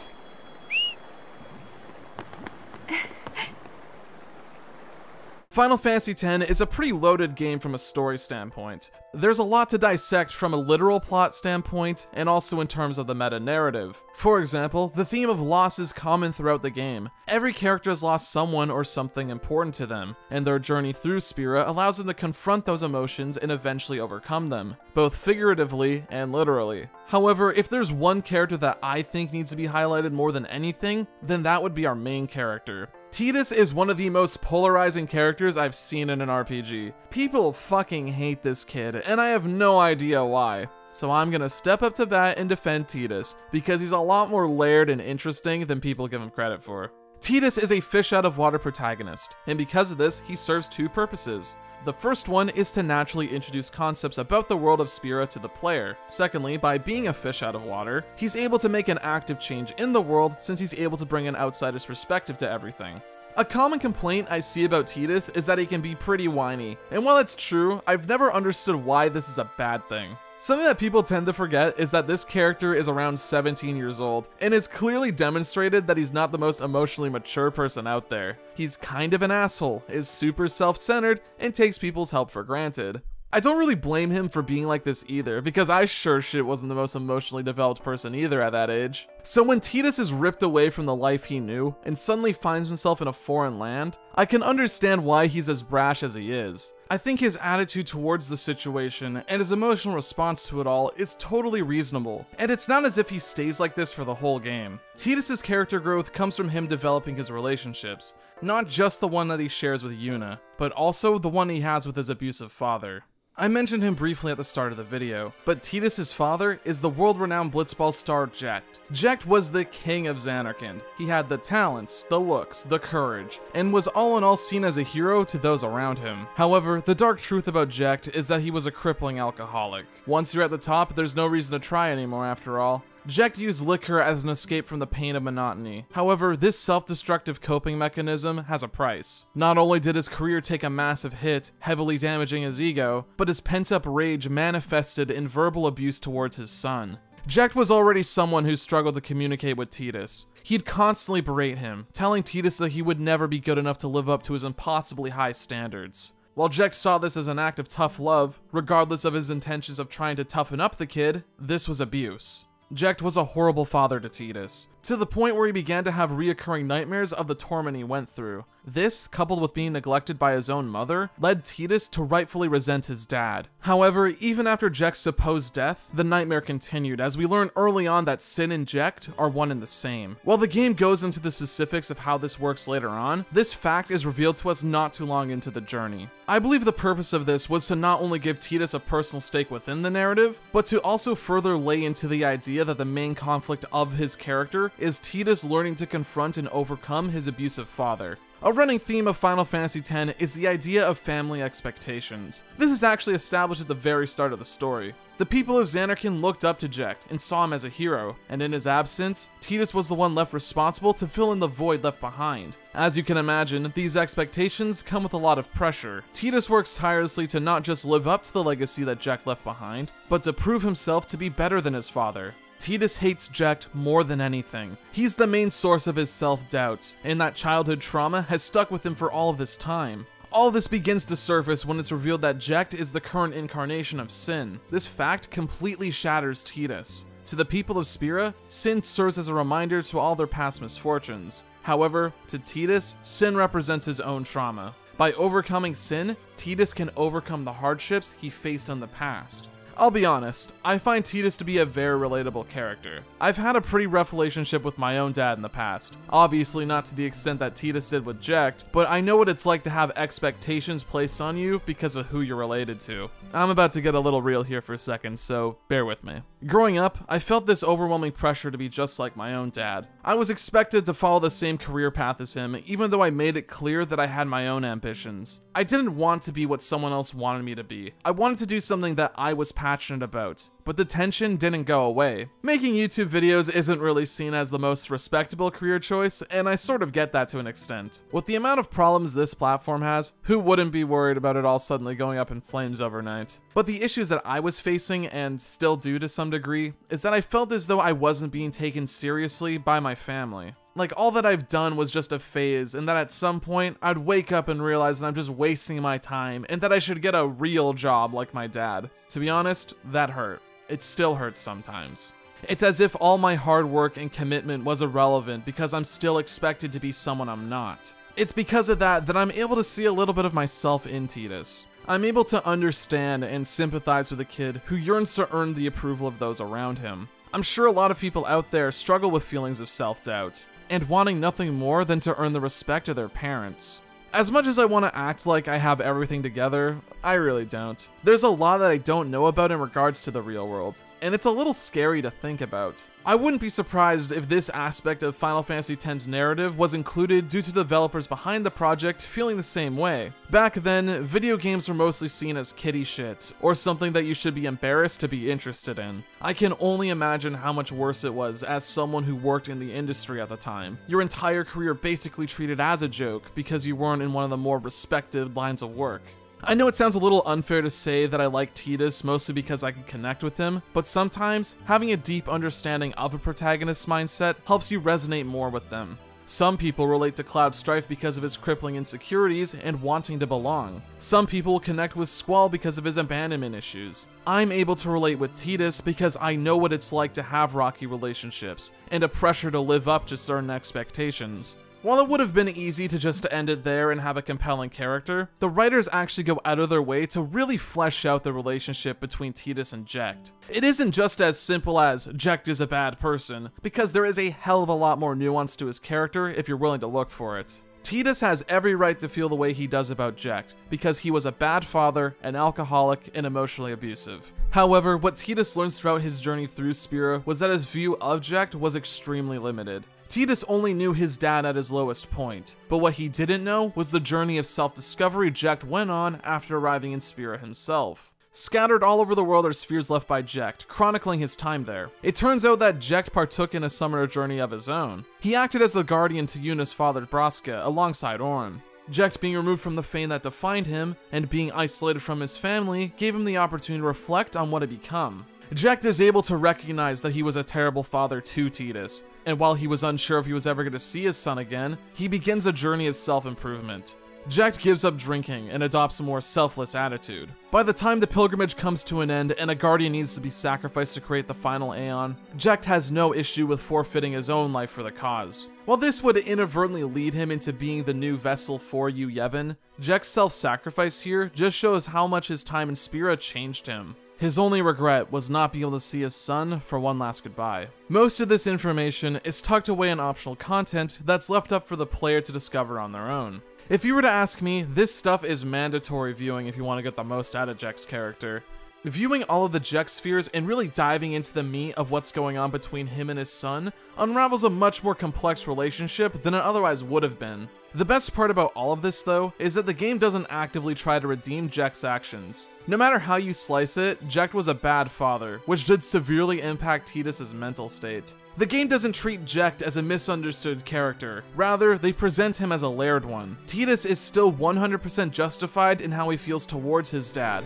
Final Fantasy X is a pretty loaded game from a story standpoint. There's a lot to dissect from a literal plot standpoint, and also in terms of the meta narrative. For example, the theme of loss is common throughout the game. Every character has lost someone or something important to them, and their journey through Spira allows them to confront those emotions and eventually overcome them, both figuratively and literally. However, if there's one character that I think needs to be highlighted more than anything, then that would be our main character. Tidus is one of the most polarizing characters I've seen in an RPG. People fucking hate this kid, and I have no idea why. So I'm gonna step up to bat and defend Tidus, because he's a lot more layered and interesting than people give him credit for. Tidus is a fish out of water protagonist, and because of this, he serves two purposes. The first one is to naturally introduce concepts about the world of Spira to the player. Secondly, by being a fish out of water, he's able to make an active change in the world since he's able to bring an outsider's perspective to everything. A common complaint I see about Tidus is that he can be pretty whiny, and while it's true, I've never understood why this is a bad thing. Something that people tend to forget is that this character is around 17 years old, and it's clearly demonstrated that he's not the most emotionally mature person out there. He's kind of an asshole, is super self-centered, and takes people's help for granted. I don't really blame him for being like this either, because I sure shit wasn't the most emotionally developed person either at that age. So when Tidus is ripped away from the life he knew, and suddenly finds himself in a foreign land, I can understand why he's as brash as he is. I think his attitude towards the situation and his emotional response to it all is totally reasonable, and it's not as if he stays like this for the whole game. Tidus' character growth comes from him developing his relationships, not just the one that he shares with Yuna, but also the one he has with his abusive father. I mentioned him briefly at the start of the video, but Tidus' father is the world-renowned Blitzball star Jecht. Jecht was the king of Zanarkand. He had the talents, the looks, the courage, and was all in all seen as a hero to those around him. However, the dark truth about Jecht is that he was a crippling alcoholic. Once you're at the top, there's no reason to try anymore after all. Jecht used liquor as an escape from the pain of monotony. However, this self-destructive coping mechanism has a price. Not only did his career take a massive hit, heavily damaging his ego, but his pent-up rage manifested in verbal abuse towards his son. Jecht was already someone who struggled to communicate with Tidus. He'd constantly berate him, telling Tidus that he would never be good enough to live up to his impossibly high standards. While Jecht saw this as an act of tough love, regardless of his intentions of trying to toughen up the kid, this was abuse. Jecht was a horrible father to Tidus, to the point where he began to have reoccurring nightmares of the torment he went through. This, coupled with being neglected by his own mother, led Tidus to rightfully resent his dad. However, even after Jecht's supposed death, the nightmare continued as we learn early on that Sin and Jecht are one and the same. While the game goes into the specifics of how this works later on, this fact is revealed to us not too long into the journey. I believe the purpose of this was to not only give Tidus a personal stake within the narrative, but to also further lay into the idea that the main conflict of his character is Tidus learning to confront and overcome his abusive father. A running theme of Final Fantasy X is the idea of family expectations. This is actually established at the very start of the story. The people of Zanarkand looked up to Jecht and saw him as a hero, and in his absence, Tidus was the one left responsible to fill in the void left behind. As you can imagine, these expectations come with a lot of pressure. Tidus works tirelessly to not just live up to the legacy that Jecht left behind, but to prove himself to be better than his father. Tidus hates Jecht more than anything. He's the main source of his self-doubts, and that childhood trauma has stuck with him for all of this time. All this begins to surface when it's revealed that Jecht is the current incarnation of Sin. This fact completely shatters Tidus. To the people of Spira, Sin serves as a reminder to all their past misfortunes. However, to Tidus, Sin represents his own trauma. By overcoming Sin, Tidus can overcome the hardships he faced in the past. I'll be honest, I find Tidus to be a very relatable character. I've had a pretty rough relationship with my own dad in the past. Obviously not to the extent that Tidus did with Jecht, but I know what it's like to have expectations placed on you because of who you're related to. I'm about to get a little real here for a second, so bear with me. Growing up, I felt this overwhelming pressure to be just like my own dad. I was expected to follow the same career path as him, even though I made it clear that I had my own ambitions. I didn't want to be what someone else wanted me to be. I wanted to do something that I was passionate about, but the tension didn't go away. Making YouTube videos isn't really seen as the most respectable career choice, and I sort of get that to an extent. With the amount of problems this platform has, who wouldn't be worried about it all suddenly going up in flames overnight? But the issues that I was facing, and still do to some degree, is that I felt as though I wasn't being taken seriously by my family like all that I've done was just a phase, and that at some point I'd wake up and realize that I'm just wasting my time, and that I should get a real job like my dad. To be honest, that hurt. It still hurts sometimes. It's as if all my hard work and commitment was irrelevant because I'm still expected to be someone I'm not. It's because of that that I'm able to see a little bit of myself in Tidus. I'm able to understand and sympathize with a kid who yearns to earn the approval of those around him. I'm sure a lot of people out there struggle with feelings of self-doubt, and wanting nothing more than to earn the respect of their parents. As much as I want to act like I have everything together, I really don't. There's a lot that I don't know about in regards to the real world, and it's a little scary to think about. I wouldn't be surprised if this aspect of Final Fantasy X's narrative was included due to developers behind the project feeling the same way. Back then, video games were mostly seen as kiddie shit, or something that you should be embarrassed to be interested in. I can only imagine how much worse it was as someone who worked in the industry at the time. Your entire career basically treated as a joke because you weren't in one of the more respected lines of work. I know it sounds a little unfair to say that I like Tidus mostly because I can connect with him, but sometimes having a deep understanding of a protagonist's mindset helps you resonate more with them. Some people relate to Cloud Strife because of his crippling insecurities and wanting to belong. Some people connect with Squall because of his abandonment issues. I'm able to relate with Tidus because I know what it's like to have rocky relationships and a pressure to live up to certain expectations. While it would have been easy to just end it there and have a compelling character, the writers actually go out of their way to really flesh out the relationship between Tidus and Jecht. It isn't just as simple as Jecht is a bad person, because there is a hell of a lot more nuance to his character if you're willing to look for it. Tidus has every right to feel the way he does about Jecht, because he was a bad father, an alcoholic, and emotionally abusive. However, what Tidus learns throughout his journey through Spira was that his view of Jecht was extremely limited. Tidus only knew his dad at his lowest point, but what he didn't know was the journey of self-discovery Jecht went on after arriving in Spira himself. Scattered all over the world are spheres left by Jecht, chronicling his time there. It turns out that Jecht partook in a summoner journey of his own. He acted as the guardian to Yuna's father Braska, alongside Auron. Jecht being removed from the fame that defined him, and being isolated from his family, gave him the opportunity to reflect on what had become. Jecht is able to recognize that he was a terrible father to Tidus, and while he was unsure if he was ever going to see his son again, he begins a journey of self-improvement. Jecht gives up drinking and adopts a more selfless attitude. By the time the pilgrimage comes to an end and a guardian needs to be sacrificed to create the final Aeon, Jecht has no issue with forfeiting his own life for the cause. While this would inadvertently lead him into being the new vessel for Yu Yevon, Jecht's self-sacrifice here just shows how much his time in Spira changed him. His only regret was not being able to see his son for one last goodbye. Most of this information is tucked away in optional content that's left up for the player to discover on their own. If you were to ask me, this stuff is mandatory viewing if you want to get the most out of Jecht's character. Viewing all of the Jecht spheres and really diving into the meat of what's going on between him and his son unravels a much more complex relationship than it otherwise would have been. The best part about all of this, though, is that the game doesn't actively try to redeem Jecht's actions. No matter how you slice it, Jecht was a bad father, which did severely impact Tidus' mental state. The game doesn't treat Jecht as a misunderstood character, rather, they present him as a layered one. Tidus is still 100% justified in how he feels towards his dad.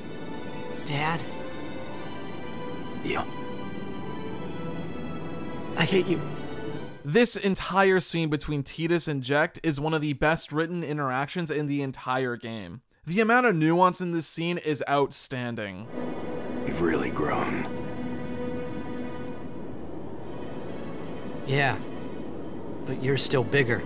Dad? You. I hate you. This entire scene between Tidus and Jecht is one of the best written interactions in the entire game. The amount of nuance in this scene is outstanding. You've really grown. Yeah. But you're still bigger.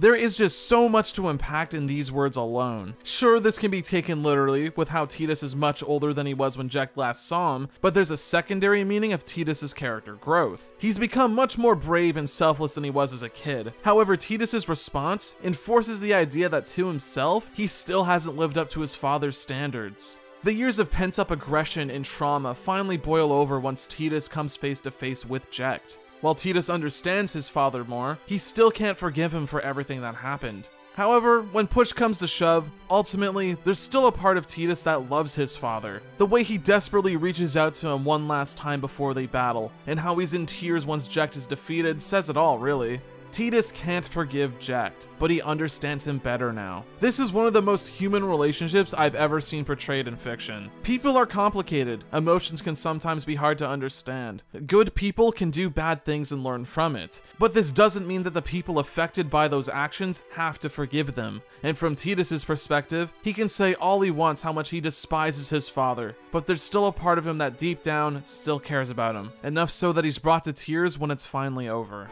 There is just so much to impact in these words alone. Sure, this can be taken literally, with how Tidus is much older than he was when Jecht last saw him, but there's a secondary meaning of Tidus' character growth. He's become much more brave and selfless than he was as a kid. However, Tidus' response enforces the idea that to himself, he still hasn't lived up to his father's standards. The years of pent up aggression and trauma finally boil over once Tidus comes face to face with Jecht. While Tidus understands his father more, he still can't forgive him for everything that happened. However, when push comes to shove, ultimately, there's still a part of Tidus that loves his father. The way he desperately reaches out to him one last time before they battle, and how he's in tears once Jecht is defeated says it all, really. Tidus can't forgive Jecht, but he understands him better now. This is one of the most human relationships I've ever seen portrayed in fiction. People are complicated, emotions can sometimes be hard to understand. Good people can do bad things and learn from it, but this doesn't mean that the people affected by those actions have to forgive them. And from Tidus' perspective, he can say all he wants how much he despises his father, but there's still a part of him that deep down still cares about him, enough so that he's brought to tears when it's finally over.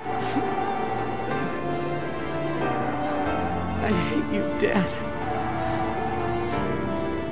I hate you, Dad.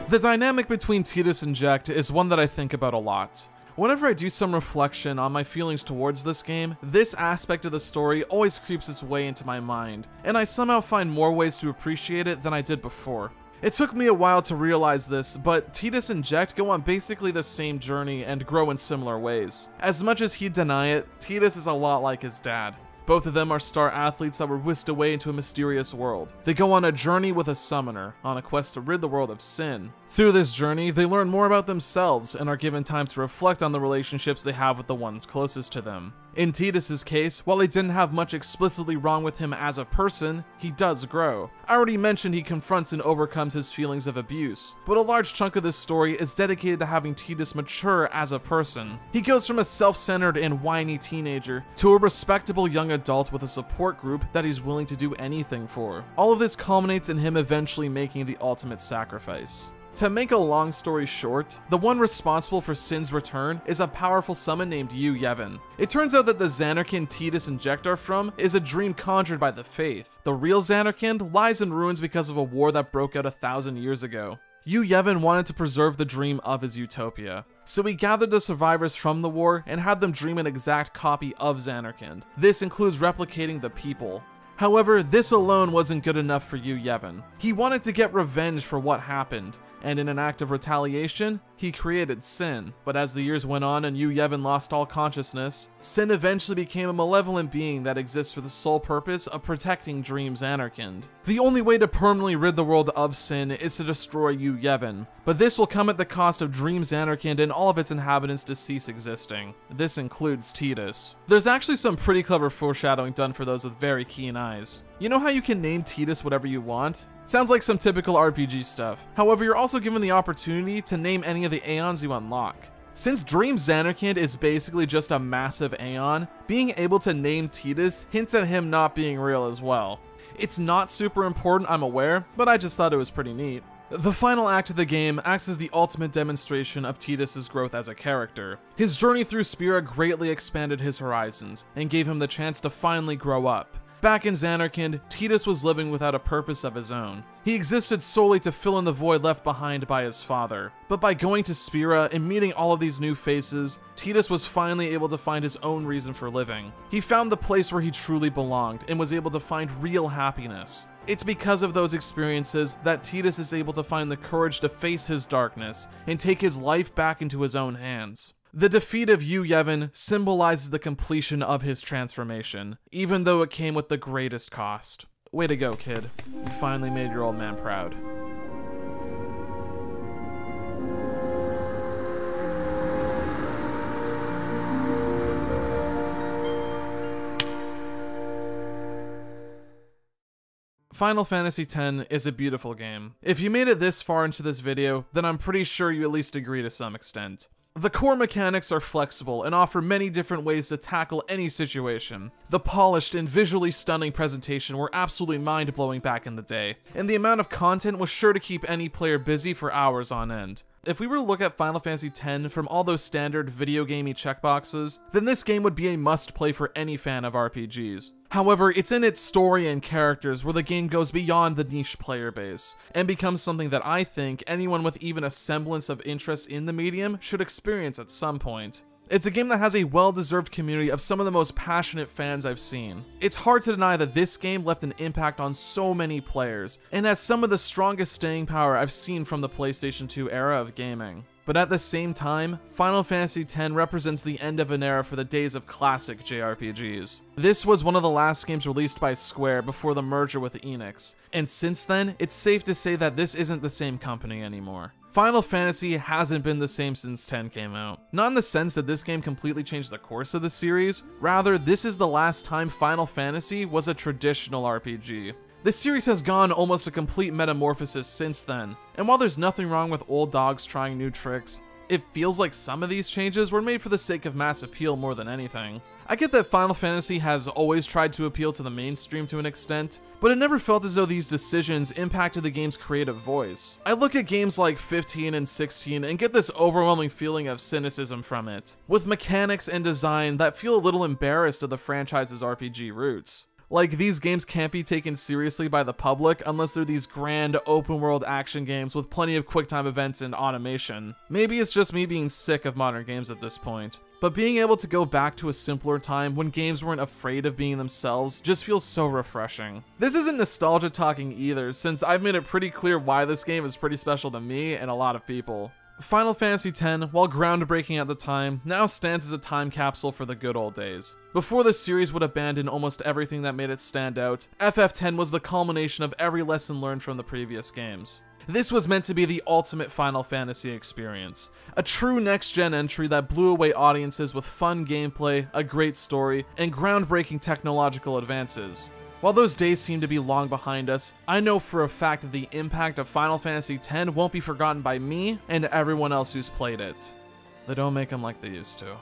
The dynamic between Tidus and Jecht is one that I think about a lot. Whenever I do some reflection on my feelings towards this game, this aspect of the story always creeps its way into my mind, and I somehow find more ways to appreciate it than I did before. It took me a while to realize this, but Tidus and Jecht go on basically the same journey and grow in similar ways. As much as he'd deny it, Tidus is a lot like his dad. Both of them are star athletes that were whisked away into a mysterious world. They go on a journey with a summoner, on a quest to rid the world of sin. Through this journey, they learn more about themselves and are given time to reflect on the relationships they have with the ones closest to them. In Tidus' case, while he didn't have much explicitly wrong with him as a person, he does grow. I already mentioned he confronts and overcomes his feelings of abuse, but a large chunk of this story is dedicated to having Tidus mature as a person. He goes from a self-centered and whiny teenager to a respectable young adult with a support group that he's willing to do anything for. All of this culminates in him eventually making the ultimate sacrifice. To make a long story short, the one responsible for Sin's return is a powerful summon named Yu Yevon. It turns out that the Zanarkand Tidus and Jecht are from is a dream conjured by the Fayth. The real Zanarkand lies in ruins because of a war that broke out a thousand years ago. Yu Yevon wanted to preserve the dream of his utopia. So he gathered the survivors from the war and had them dream an exact copy of Zanarkand. This includes replicating the people. However, this alone wasn't good enough for Yu Yevon. He wanted to get revenge for what happened, and in an act of retaliation, he created Sin. But as the years went on and Yu Yevon lost all consciousness, Sin eventually became a malevolent being that exists for the sole purpose of protecting Dream's Zanarkand. The only way to permanently rid the world of Sin is to destroy Yu Yevon, but this will come at the cost of Dream's Zanarkand and all of its inhabitants to cease existing. This includes Tidus. There's actually some pretty clever foreshadowing done for those with very keen eyes. You know how you can name Tidus whatever you want? Sounds like some typical RPG stuff. However, you're also given the opportunity to name any of the Aeons you unlock. Since Dream Zanarkand is basically just a massive Aeon, being able to name Tidus hints at him not being real as well. It's not super important, I'm aware, but I just thought it was pretty neat. The final act of the game acts as the ultimate demonstration of Tidus' growth as a character. His journey through Spira greatly expanded his horizons, and gave him the chance to finally grow up. Back in Zanarkand, Tidus was living without a purpose of his own. He existed solely to fill in the void left behind by his father. But by going to Spira and meeting all of these new faces, Tidus was finally able to find his own reason for living. He found the place where he truly belonged and was able to find real happiness. It's because of those experiences that Tidus is able to find the courage to face his darkness and take his life back into his own hands. The defeat of Yu Yevon symbolizes the completion of his transformation, even though it came with the greatest cost. Way to go, kid. You finally made your old man proud. Final Fantasy X is a beautiful game. If you made it this far into this video, then I'm pretty sure you at least agree to some extent. The core mechanics are flexible and offer many different ways to tackle any situation. The polished and visually stunning presentation were absolutely mind-blowing back in the day, and the amount of content was sure to keep any player busy for hours on end. If we were to look at Final Fantasy X from all those standard video gamey checkboxes, then this game would be a must-play for any fan of RPGs. However, it's in its story and characters where the game goes beyond the niche player base, and becomes something that I think anyone with even a semblance of interest in the medium should experience at some point. It's a game that has a well-deserved community of some of the most passionate fans I've seen. It's hard to deny that this game left an impact on so many players, and has some of the strongest staying power I've seen from the PlayStation 2 era of gaming. But at the same time, Final Fantasy X represents the end of an era for the days of classic JRPGs. This was one of the last games released by Square before the merger with Enix, and since then, it's safe to say that this isn't the same company anymore. Final Fantasy hasn't been the same since 10 came out. Not in the sense that this game completely changed the course of the series, rather, this is the last time Final Fantasy was a traditional RPG. The series has gone almost a complete metamorphosis since then, and while there's nothing wrong with old dogs trying new tricks, it feels like some of these changes were made for the sake of mass appeal more than anything. I get that Final Fantasy has always tried to appeal to the mainstream to an extent, but it never felt as though these decisions impacted the game's creative voice. I look at games like 15 and 16 and get this overwhelming feeling of cynicism from it, with mechanics and design that feel a little embarrassed of the franchise's RPG roots. Like, these games can't be taken seriously by the public unless they're these grand open world action games with plenty of QuickTime events and automation. Maybe it's just me being sick of modern games at this point. But being able to go back to a simpler time when games weren't afraid of being themselves just feels so refreshing. This isn't nostalgia talking either, since I've made it pretty clear why this game is pretty special to me and a lot of people. Final Fantasy X, while groundbreaking at the time, now stands as a time capsule for the good old days. Before the series would abandon almost everything that made it stand out, FF10 was the culmination of every lesson learned from the previous games. This was meant to be the ultimate Final Fantasy experience. A true next-gen entry that blew away audiences with fun gameplay, a great story, and groundbreaking technological advances. While those days seem to be long behind us, I know for a fact that the impact of Final Fantasy X won't be forgotten by me and everyone else who's played it. They don't make them like they used to.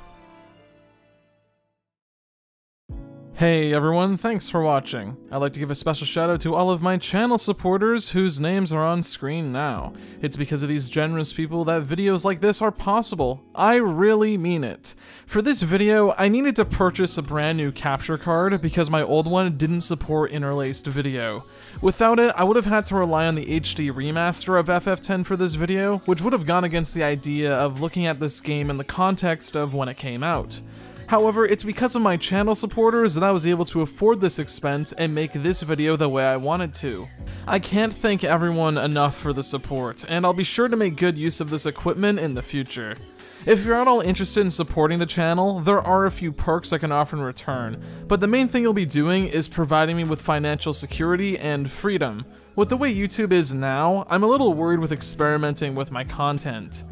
Hey everyone, thanks for watching. I'd like to give a special shout out to all of my channel supporters whose names are on screen now. It's because of these generous people that videos like this are possible. I really mean it. For this video, I needed to purchase a brand new capture card because my old one didn't support interlaced video. Without it, I would have had to rely on the HD remaster of FF10 for this video, which would have gone against the idea of looking at this game in the context of when it came out. However, it's because of my channel supporters that I was able to afford this expense and make this video the way I wanted to. I can't thank everyone enough for the support, and I'll be sure to make good use of this equipment in the future. If you're at all interested in supporting the channel, there are a few perks I can offer in return, but the main thing you'll be doing is providing me with financial security and freedom. With the way YouTube is now, I'm a little worried with experimenting with my content.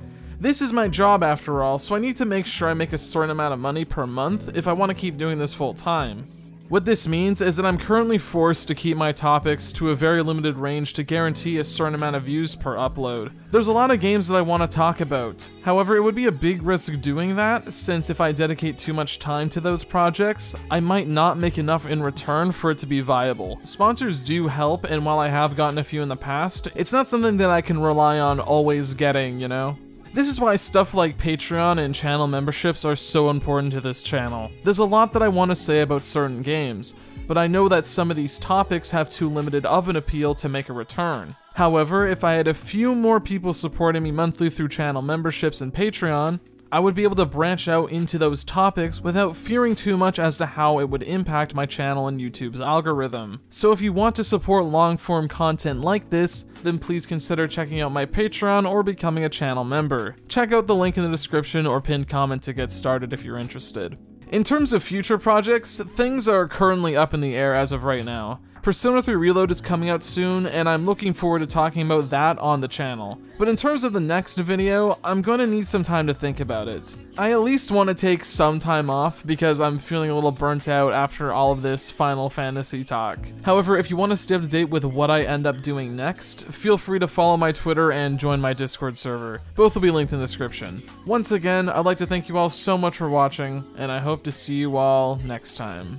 This is my job after all, so I need to make sure I make a certain amount of money per month if I want to keep doing this full time. What this means is that I'm currently forced to keep my topics to a very limited range to guarantee a certain amount of views per upload. There's a lot of games that I want to talk about. However, it would be a big risk doing that, since if I dedicate too much time to those projects, I might not make enough in return for it to be viable. Sponsors do help, and while I have gotten a few in the past, it's not something that I can rely on always getting, you know? This is why stuff like Patreon and channel memberships are so important to this channel. There's a lot that I want to say about certain games, but I know that some of these topics have too limited of an appeal to make a return. However, if I had a few more people supporting me monthly through channel memberships and Patreon, I would be able to branch out into those topics without fearing too much as to how it would impact my channel and YouTube's algorithm. So if you want to support long form content like this, then please consider checking out my Patreon or becoming a channel member. Check out the link in the description or pinned comment to get started if you're interested. In terms of future projects, things are currently up in the air as of right now. Persona 3 Reload is coming out soon, and I'm looking forward to talking about that on the channel. But in terms of the next video, I'm to need some time to think about it. I at least want to take some time off because I'm feeling a little burnt out after all of this Final Fantasy talk. However, if you want to stay up to date with what I end up doing next, feel free to follow my Twitter and join my Discord server. Both will be linked in the description. Once again, I'd like to thank you all so much for watching, and I hope to see you all next time.